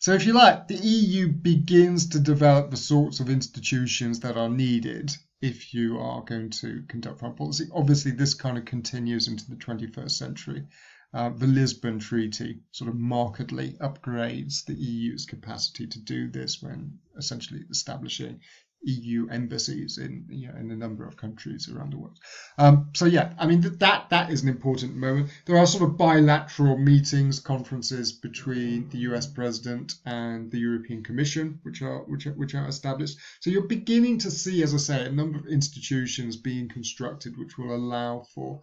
So, if you like, the EU begins to develop the sorts of institutions that are needed if you are going to conduct foreign policy. Obviously, this kind of continues into the 21st century. Uh, the Lisbon Treaty sort of markedly upgrades the EU's capacity to do this when essentially establishing EU embassies in you know, in a number of countries around the world. Um, so yeah, I mean that that is an important moment. There are sort of bilateral meetings, conferences between the US president and the European Commission, which are which are, which are established. So you're beginning to see, as I say, a number of institutions being constructed, which will allow for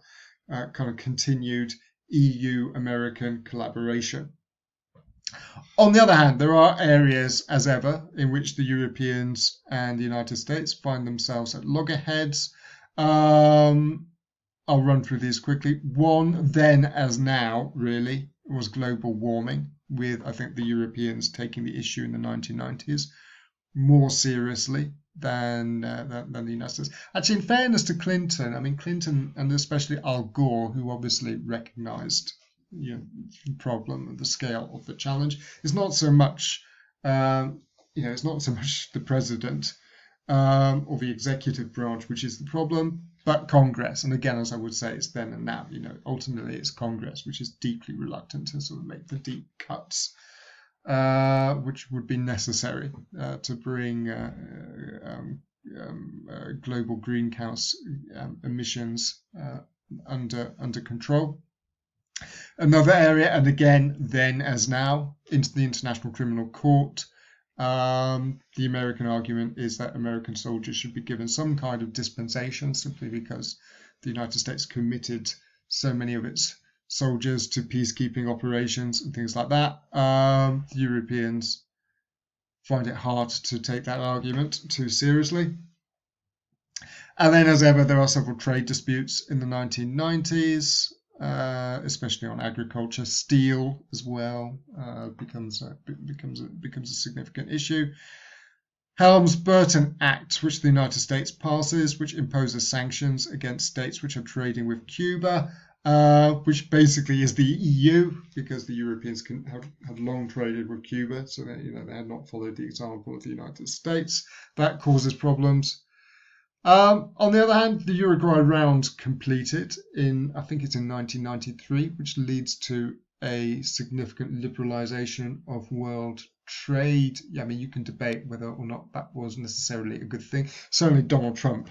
uh, kind of continued EU American collaboration. On the other hand, there are areas, as ever, in which the Europeans and the United States find themselves at loggerheads. Um, I'll run through these quickly. One, then as now, really, was global warming, with I think the Europeans taking the issue in the 1990s more seriously than, uh, than, than the United States. Actually, in fairness to Clinton, I mean Clinton and especially Al Gore, who obviously recognised you know, problem, and the scale of the challenge. It's not so much, um, you know, it's not so much the president um, or the executive branch which is the problem, but Congress. And again, as I would say, it's then and now. You know, ultimately, it's Congress which is deeply reluctant to sort of make the deep cuts. Uh, which would be necessary uh, to bring uh, um, um, uh, global greenhouse um, emissions under under control. Another area, and again, then as now, into the International Criminal Court. Um, the American argument is that American soldiers should be given some kind of dispensation simply because the United States committed so many of its soldiers to peacekeeping operations and things like that. Um, the Europeans find it hard to take that argument too seriously. And then, as ever, there are several trade disputes in the 1990s uh, especially on agriculture. Steel as well uh, becomes a, becomes a, becomes a significant issue. Helms-Burton Act, which the United States passes, which imposes sanctions against states which are trading with Cuba, uh, which basically is the EU, because the Europeans can, have, long traded with Cuba, so that, you know they had not followed the example of the United States. That causes problems. Um, on the other hand, the Uruguay round completed in, I think it's in 1993, which leads to a significant liberalization of world trade. Yeah, I mean, you can debate whether or not that was necessarily a good thing. Certainly, Donald Trump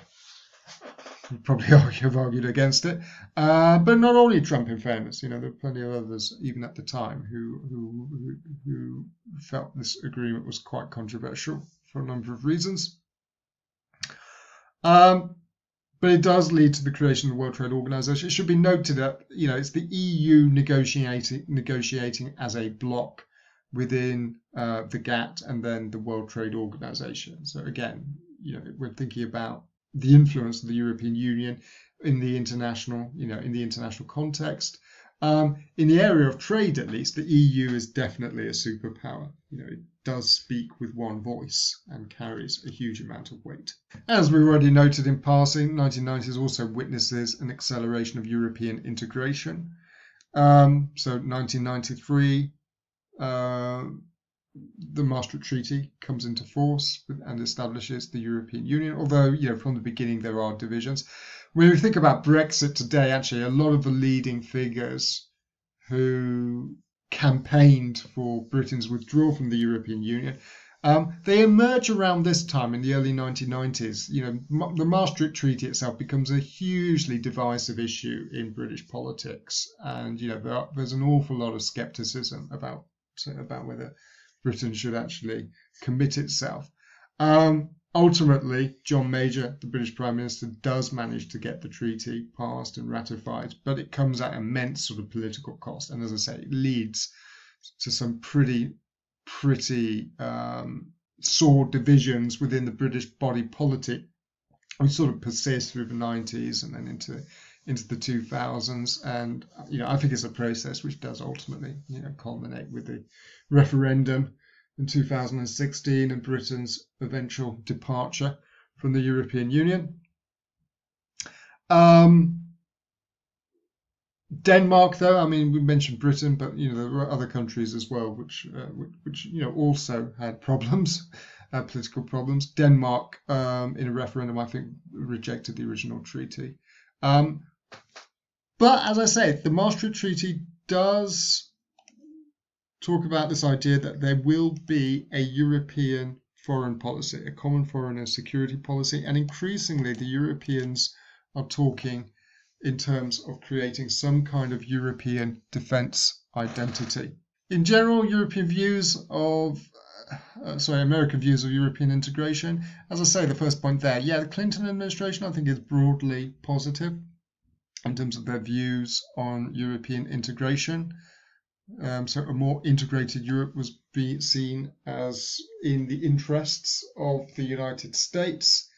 probably [laughs] have argued against it. Uh, but not only Trump, in fairness, you know, there were plenty of others, even at the time, who, who, who felt this agreement was quite controversial for a number of reasons. Um, but it does lead to the creation of the World Trade Organization. It should be noted that you know it's the EU negotiating negotiating as a bloc within uh, the GATT and then the World Trade Organization. So again, you know, we're thinking about the influence of the European Union in the international, you know, in the international context. Um, in the area of trade, at least, the EU is definitely a superpower. You know, it does speak with one voice and carries a huge amount of weight. As we already noted in passing, 1990s also witnesses an acceleration of European integration. Um, so 1993, uh, the Maastricht Treaty comes into force and establishes the European Union, although, you know, from the beginning there are divisions. When we think about Brexit today, actually, a lot of the leading figures who campaigned for Britain's withdrawal from the European Union um, they emerge around this time in the early 1990s. You know, the Maastricht Treaty itself becomes a hugely divisive issue in British politics, and you know there are, there's an awful lot of scepticism about about whether Britain should actually commit itself. Um, ultimately, John Major, the British Prime Minister, does manage to get the treaty passed and ratified, but it comes at immense sort of political cost, and as I say, it leads to some pretty pretty um, sore divisions within the British body politic, which sort of persist through the 90s and then into into the 2000s. And you know, I think it's a process which does ultimately, you know, culminate with the referendum in 2016 and Britain's eventual departure from the European Union. Um, Denmark, though, I mean, we mentioned Britain, but you know there were other countries as well, which uh, which, you know also had problems, [laughs] uh, political problems. Denmark, um, in a referendum, I think rejected the original treaty. Um, but as I say, the Maastricht Treaty does talk about this idea that there will be a European foreign policy, a common foreign and security policy, and increasingly the Europeans are talking in terms of creating some kind of European defence identity. In general, European views of uh, sorry, American views of European integration. As I say, the first point there, yeah, the Clinton administration I think is broadly positive in terms of their views on European integration. Um, so a more integrated Europe was being seen as in the interests of the United States.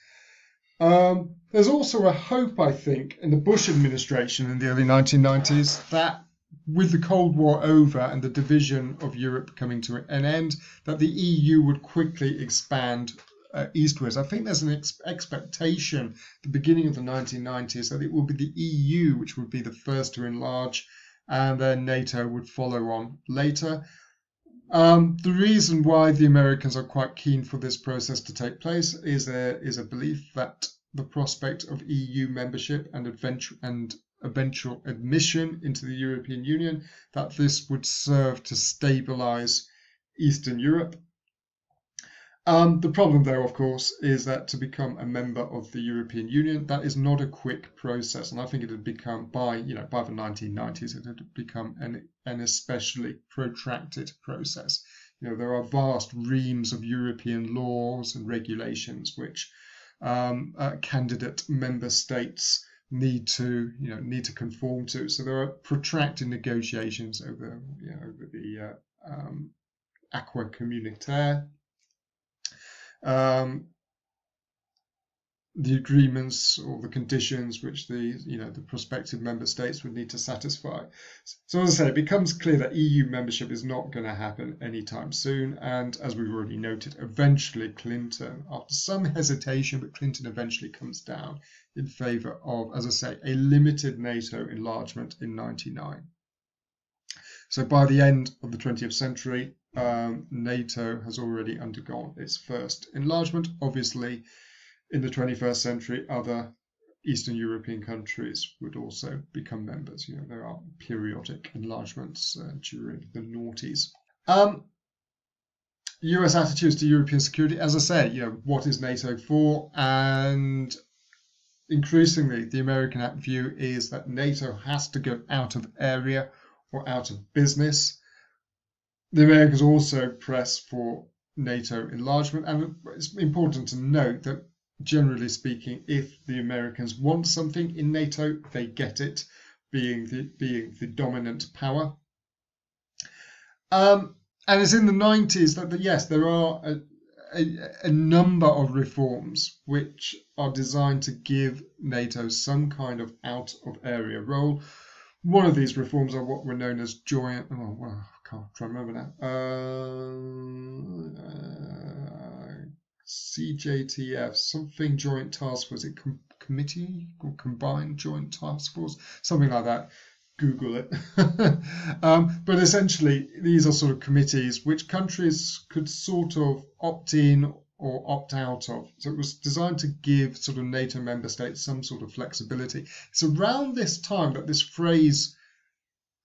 Um, there's also a hope, I think, in the Bush administration in the early 1990s that with the Cold War over and the division of Europe coming to an end, that the EU would quickly expand uh, eastwards. I think there's an ex- expectation at the beginning of the 1990s that it will be the EU which would be the first to enlarge, and then NATO would follow on later. Um, the reason why the Americans are quite keen for this process to take place is there is a belief that the prospect of EU membership and, eventual, and eventual admission into the European Union, that this would serve to stabilize Eastern Europe um, the problem there, of course, is that to become a member of the European Union, that is not a quick process, and I think it had become by you know by the 1990s it had become an an especially protracted process. You know there are vast reams of European laws and regulations which um, uh, candidate member states need to you know need to conform to. So there are protracted negotiations over you know over the uh, um, acquis communautaire um, the agreements or the conditions which the you know the prospective member states would need to satisfy. So as I say, it becomes clear that EU membership is not going to happen anytime soon. And as we've already noted, eventually Clinton, after some hesitation, but Clinton eventually comes down in favour of, as I say, a limited NATO enlargement in '99. So by the end of the 20th century, um, NATO has already undergone its first enlargement. Obviously, in the 21st century, other Eastern European countries would also become members. You know, there are periodic enlargements uh, during the noughties. Um, US attitudes to European security, as I say, you know, what is NATO for? And increasingly, the American view is that NATO has to go out of area or out of business the Americans also press for NATO enlargement, and it's important to note that generally speaking, if the Americans want something in NATO, they get it, being the being the dominant power. Um, and it's in the 90s that, that yes, there are a, a, a, number of reforms which are designed to give NATO some kind of out of area role. One of these reforms are what were known as joint. Oh, can't remember now. Uh, uh, CJTF, something joint task force, it com- committee or combined joint task force, something like that. Google it. [laughs] um, but essentially, these are sort of committees which countries could sort of opt in or opt out of. So it was designed to give sort of NATO member states some sort of flexibility. It's around this time that this phrase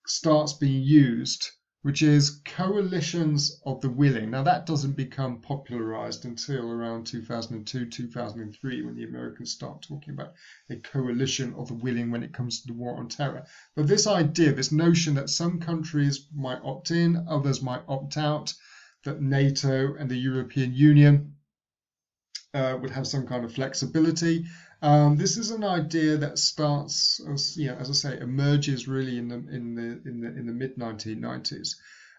starts being used which is coalitions of the willing. Now, that doesn't become popularized until around 2002, 2003, when the Americans start talking about a coalition of the willing when it comes to the war on terror. But this idea, this notion that some countries might opt in, others might opt out, that NATO and the European Union uh, would have some kind of flexibility. Um, this is an idea that starts, as, know, as I say, emerges really in the in the in the in the mid 1990s.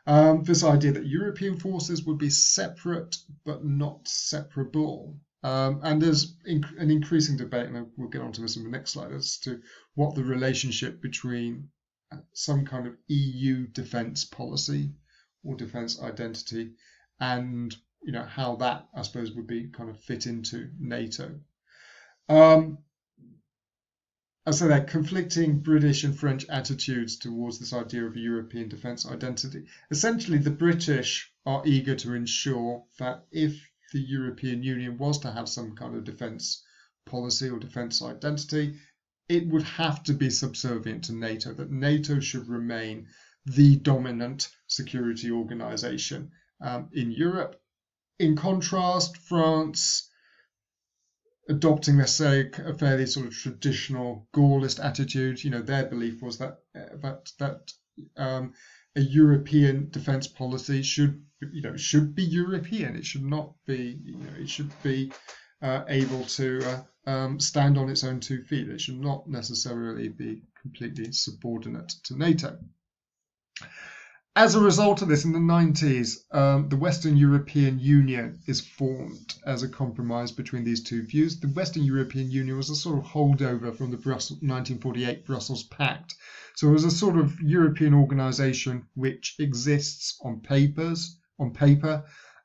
Um, this idea that European forces would be separate but not separable. Um, and there's inc- an increasing debate, and we'll get onto this in the next slide, as to what the relationship between uh, some kind of EU defence policy or defence identity and you know how that I suppose would be kind of fit into NATO. Um, so they're conflicting British and French attitudes towards this idea of a European defence identity. Essentially, the British are eager to ensure that if the European Union was to have some kind of defence policy or defence identity, it would have to be subservient to NATO, that NATO should remain the dominant security organisation um, in Europe. In contrast, France adopting, let's say, a fairly sort of traditional Gaullist attitude. You know, their belief was that uh, that that um, a European defence policy should, you know, should be European. It should not be, you know, it should be uh, able to uh, um, stand on its own two feet. It should not necessarily be completely subordinate to NATO. As a result of this, in the 90s, um, the Western European Union is formed as a compromise between these two views. The Western European Union was a sort of holdover from the Brussels, 1948 Brussels Pact. So it was a sort of European organization which exists on papers, on paper,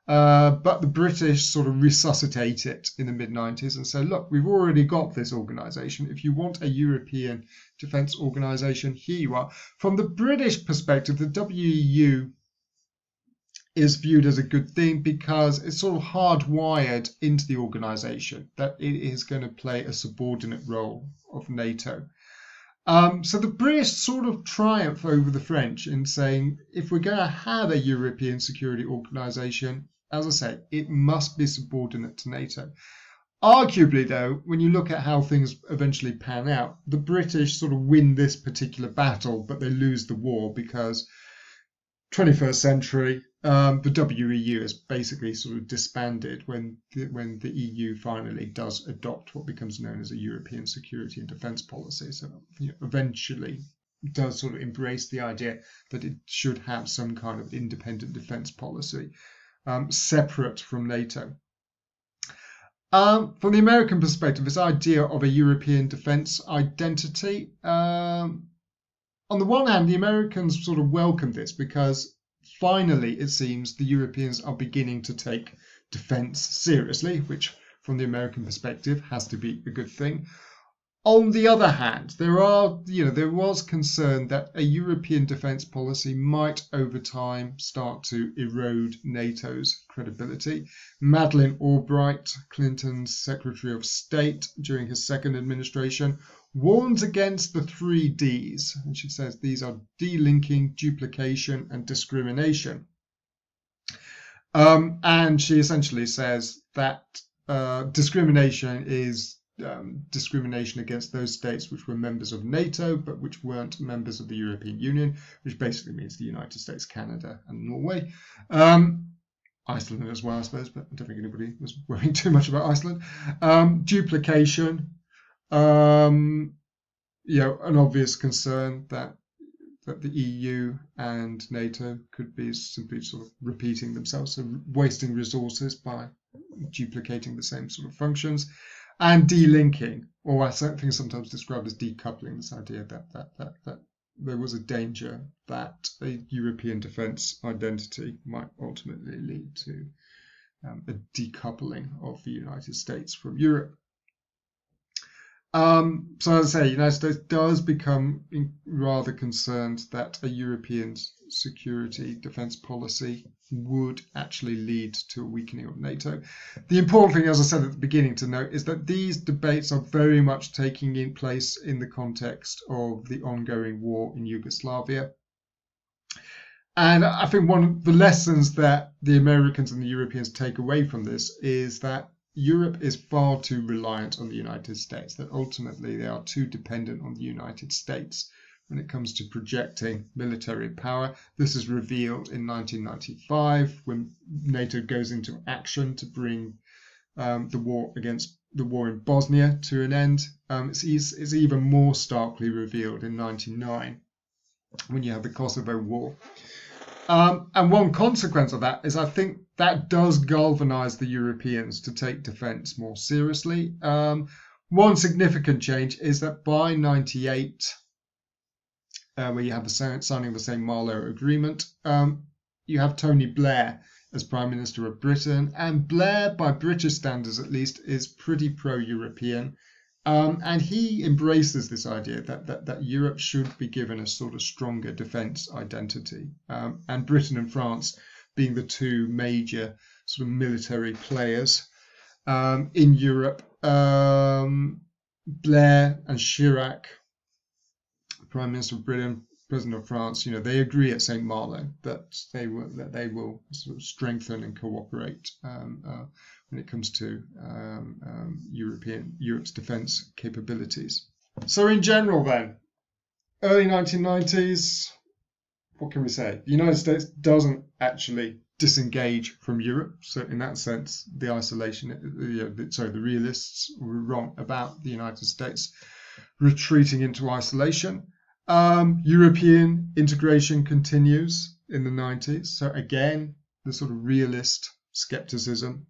uh, but the British sort of resuscitate it in the mid 90s and say, look, we've already got this organization. If you want a European defense organization, here you are. From the British perspective, the WEU is viewed as a good thing because it's sort of hardwired into the organization that it is going to play a subordinate role of NATO. Um, so the British sort of triumph over the French in saying if we're going to have a European security organization, as I say, it must be subordinate to NATO. Arguably, though, when you look at how things eventually pan out, the British sort of win this particular battle, but they lose the war because 21st century, um, the WEU is basically sort of disbanded when the, when the EU finally does adopt what becomes known as a European security and defence policy. So you know, eventually does sort of embrace the idea that it should have some kind of independent defence policy um, separate from NATO. Um, from the American perspective, this idea of a European defence identity, um, on the one hand, the Americans sort of welcome this because finally, it seems, the Europeans are beginning to take defence seriously, which from the American perspective has to be a good thing. On the other hand, there are, you know, there was concern that a European defence policy might over time start to erode NATO's credibility. Madeleine Albright, Clinton's Secretary of State during his second administration, warns against the three Ds, and she says these are delinking, duplication, and discrimination. Um, and she essentially says that uh, discrimination is um, discrimination against those states which were members of NATO but which weren't members of the European Union, which basically means the United States, Canada, and Norway. Um, Iceland as well, I suppose, but I don't think anybody was [laughs] worrying too much about Iceland. Um, duplication, um, you know, an obvious concern that that the EU and NATO could be simply sort of repeating themselves, so wasting resources by duplicating the same sort of functions and delinking, or I think sometimes described as decoupling, this idea that, that, that, that there was a danger that a European defence identity might ultimately lead to um, a decoupling of the United States from Europe. Um, so as I say, the United States does become rather concerned that a European security defense policy would actually lead to a weakening of NATO. The important thing, as I said at the beginning, to note is that these debates are very much taking in place in the context of the ongoing war in Yugoslavia. And I think one of the lessons that the Americans and the Europeans take away from this is that Europe is far too reliant on the United States, that ultimately they are too dependent on the United States when it comes to projecting military power. This is revealed in 1995 when NATO goes into action to bring um, the war against the war in Bosnia to an end. Um, it's, it's, even more starkly revealed in 99 when you have the Kosovo War. Um, and one consequence of that is I think that does galvanize the Europeans to take defense more seriously. Um, one significant change is that by 98, uh, where you have the signing of the St. Malo Agreement, um, you have Tony Blair as Prime Minister of Britain. And Blair, by British standards at least, is pretty pro European. Um, and he embraces this idea that, that, that Europe should be given a sort of stronger defence identity. Um, and Britain and France being the two major sort of military players um, in Europe. Um, Blair and Chirac, Prime Minister of Britain, President of France, you know, they agree at St. Malo that they will that they will sort of strengthen and cooperate um, uh, when it comes to um, um, European Europe's defence capabilities. So in general, then, early 1990s, what can we say? The United States doesn't actually disengage from Europe. So in that sense, the isolation, you know, sorry, the realists were wrong about the United States retreating into isolation. Um, European integration continues in the 90s. So again, the sort of realist skepticism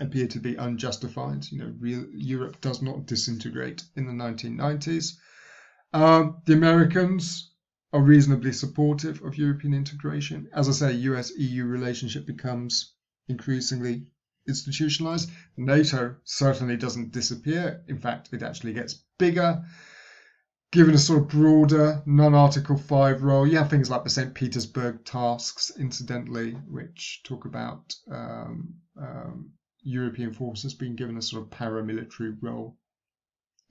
appeared to be unjustified. You know, real, Europe does not disintegrate in the 1990s. Um, the Americans are reasonably supportive of European integration. As I say, US-EU relationship becomes increasingly institutionalized. NATO certainly doesn't disappear. In fact, it actually gets bigger. Given a sort of broader non-Article 5 role, you have things like the St. Petersburg tasks, incidentally, which talk about um, um, European forces being given a sort of paramilitary role,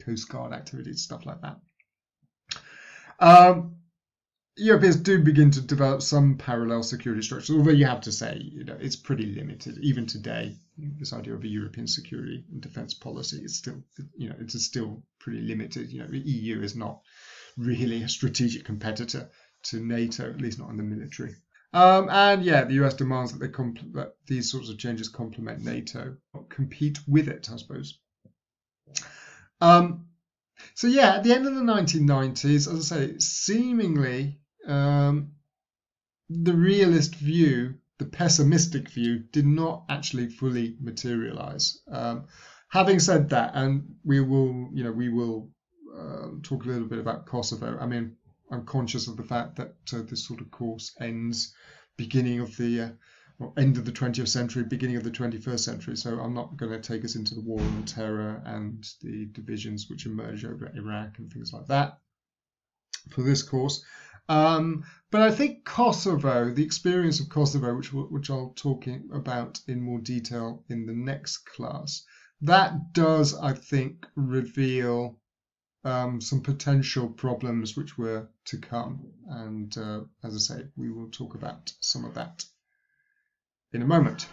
Coast Guard activities, stuff like that. Um, Europeans do begin to develop some parallel security structures, although you have to say, you know, it's pretty limited. Even today, this idea of a European security and defence policy is still, you know, it's still pretty limited. You know, the EU is not really a strategic competitor to NATO, at least not in the military. Um, and yeah, the US demands that, compl- that these sorts of changes complement NATO, compete with it, I suppose. Um, so yeah, at the end of the 1990s, as I say, seemingly um, the realist view, the pessimistic view, did not actually fully materialize. Um, having said that, and we will, you know, we will uh, talk a little bit about Kosovo. I mean, I'm conscious of the fact that uh, this sort of course ends beginning of the uh, well, end of the 20th century, beginning of the 21st century. So I'm not going to take us into the war on terror and the divisions which emerge over Iraq and things like that for this course. Um, but I think Kosovo, the experience of Kosovo, which which I'll talk about in more detail in the next class, that does, I think, reveal um, some potential problems which were to come. And uh, as I say, we will talk about some of that in a moment.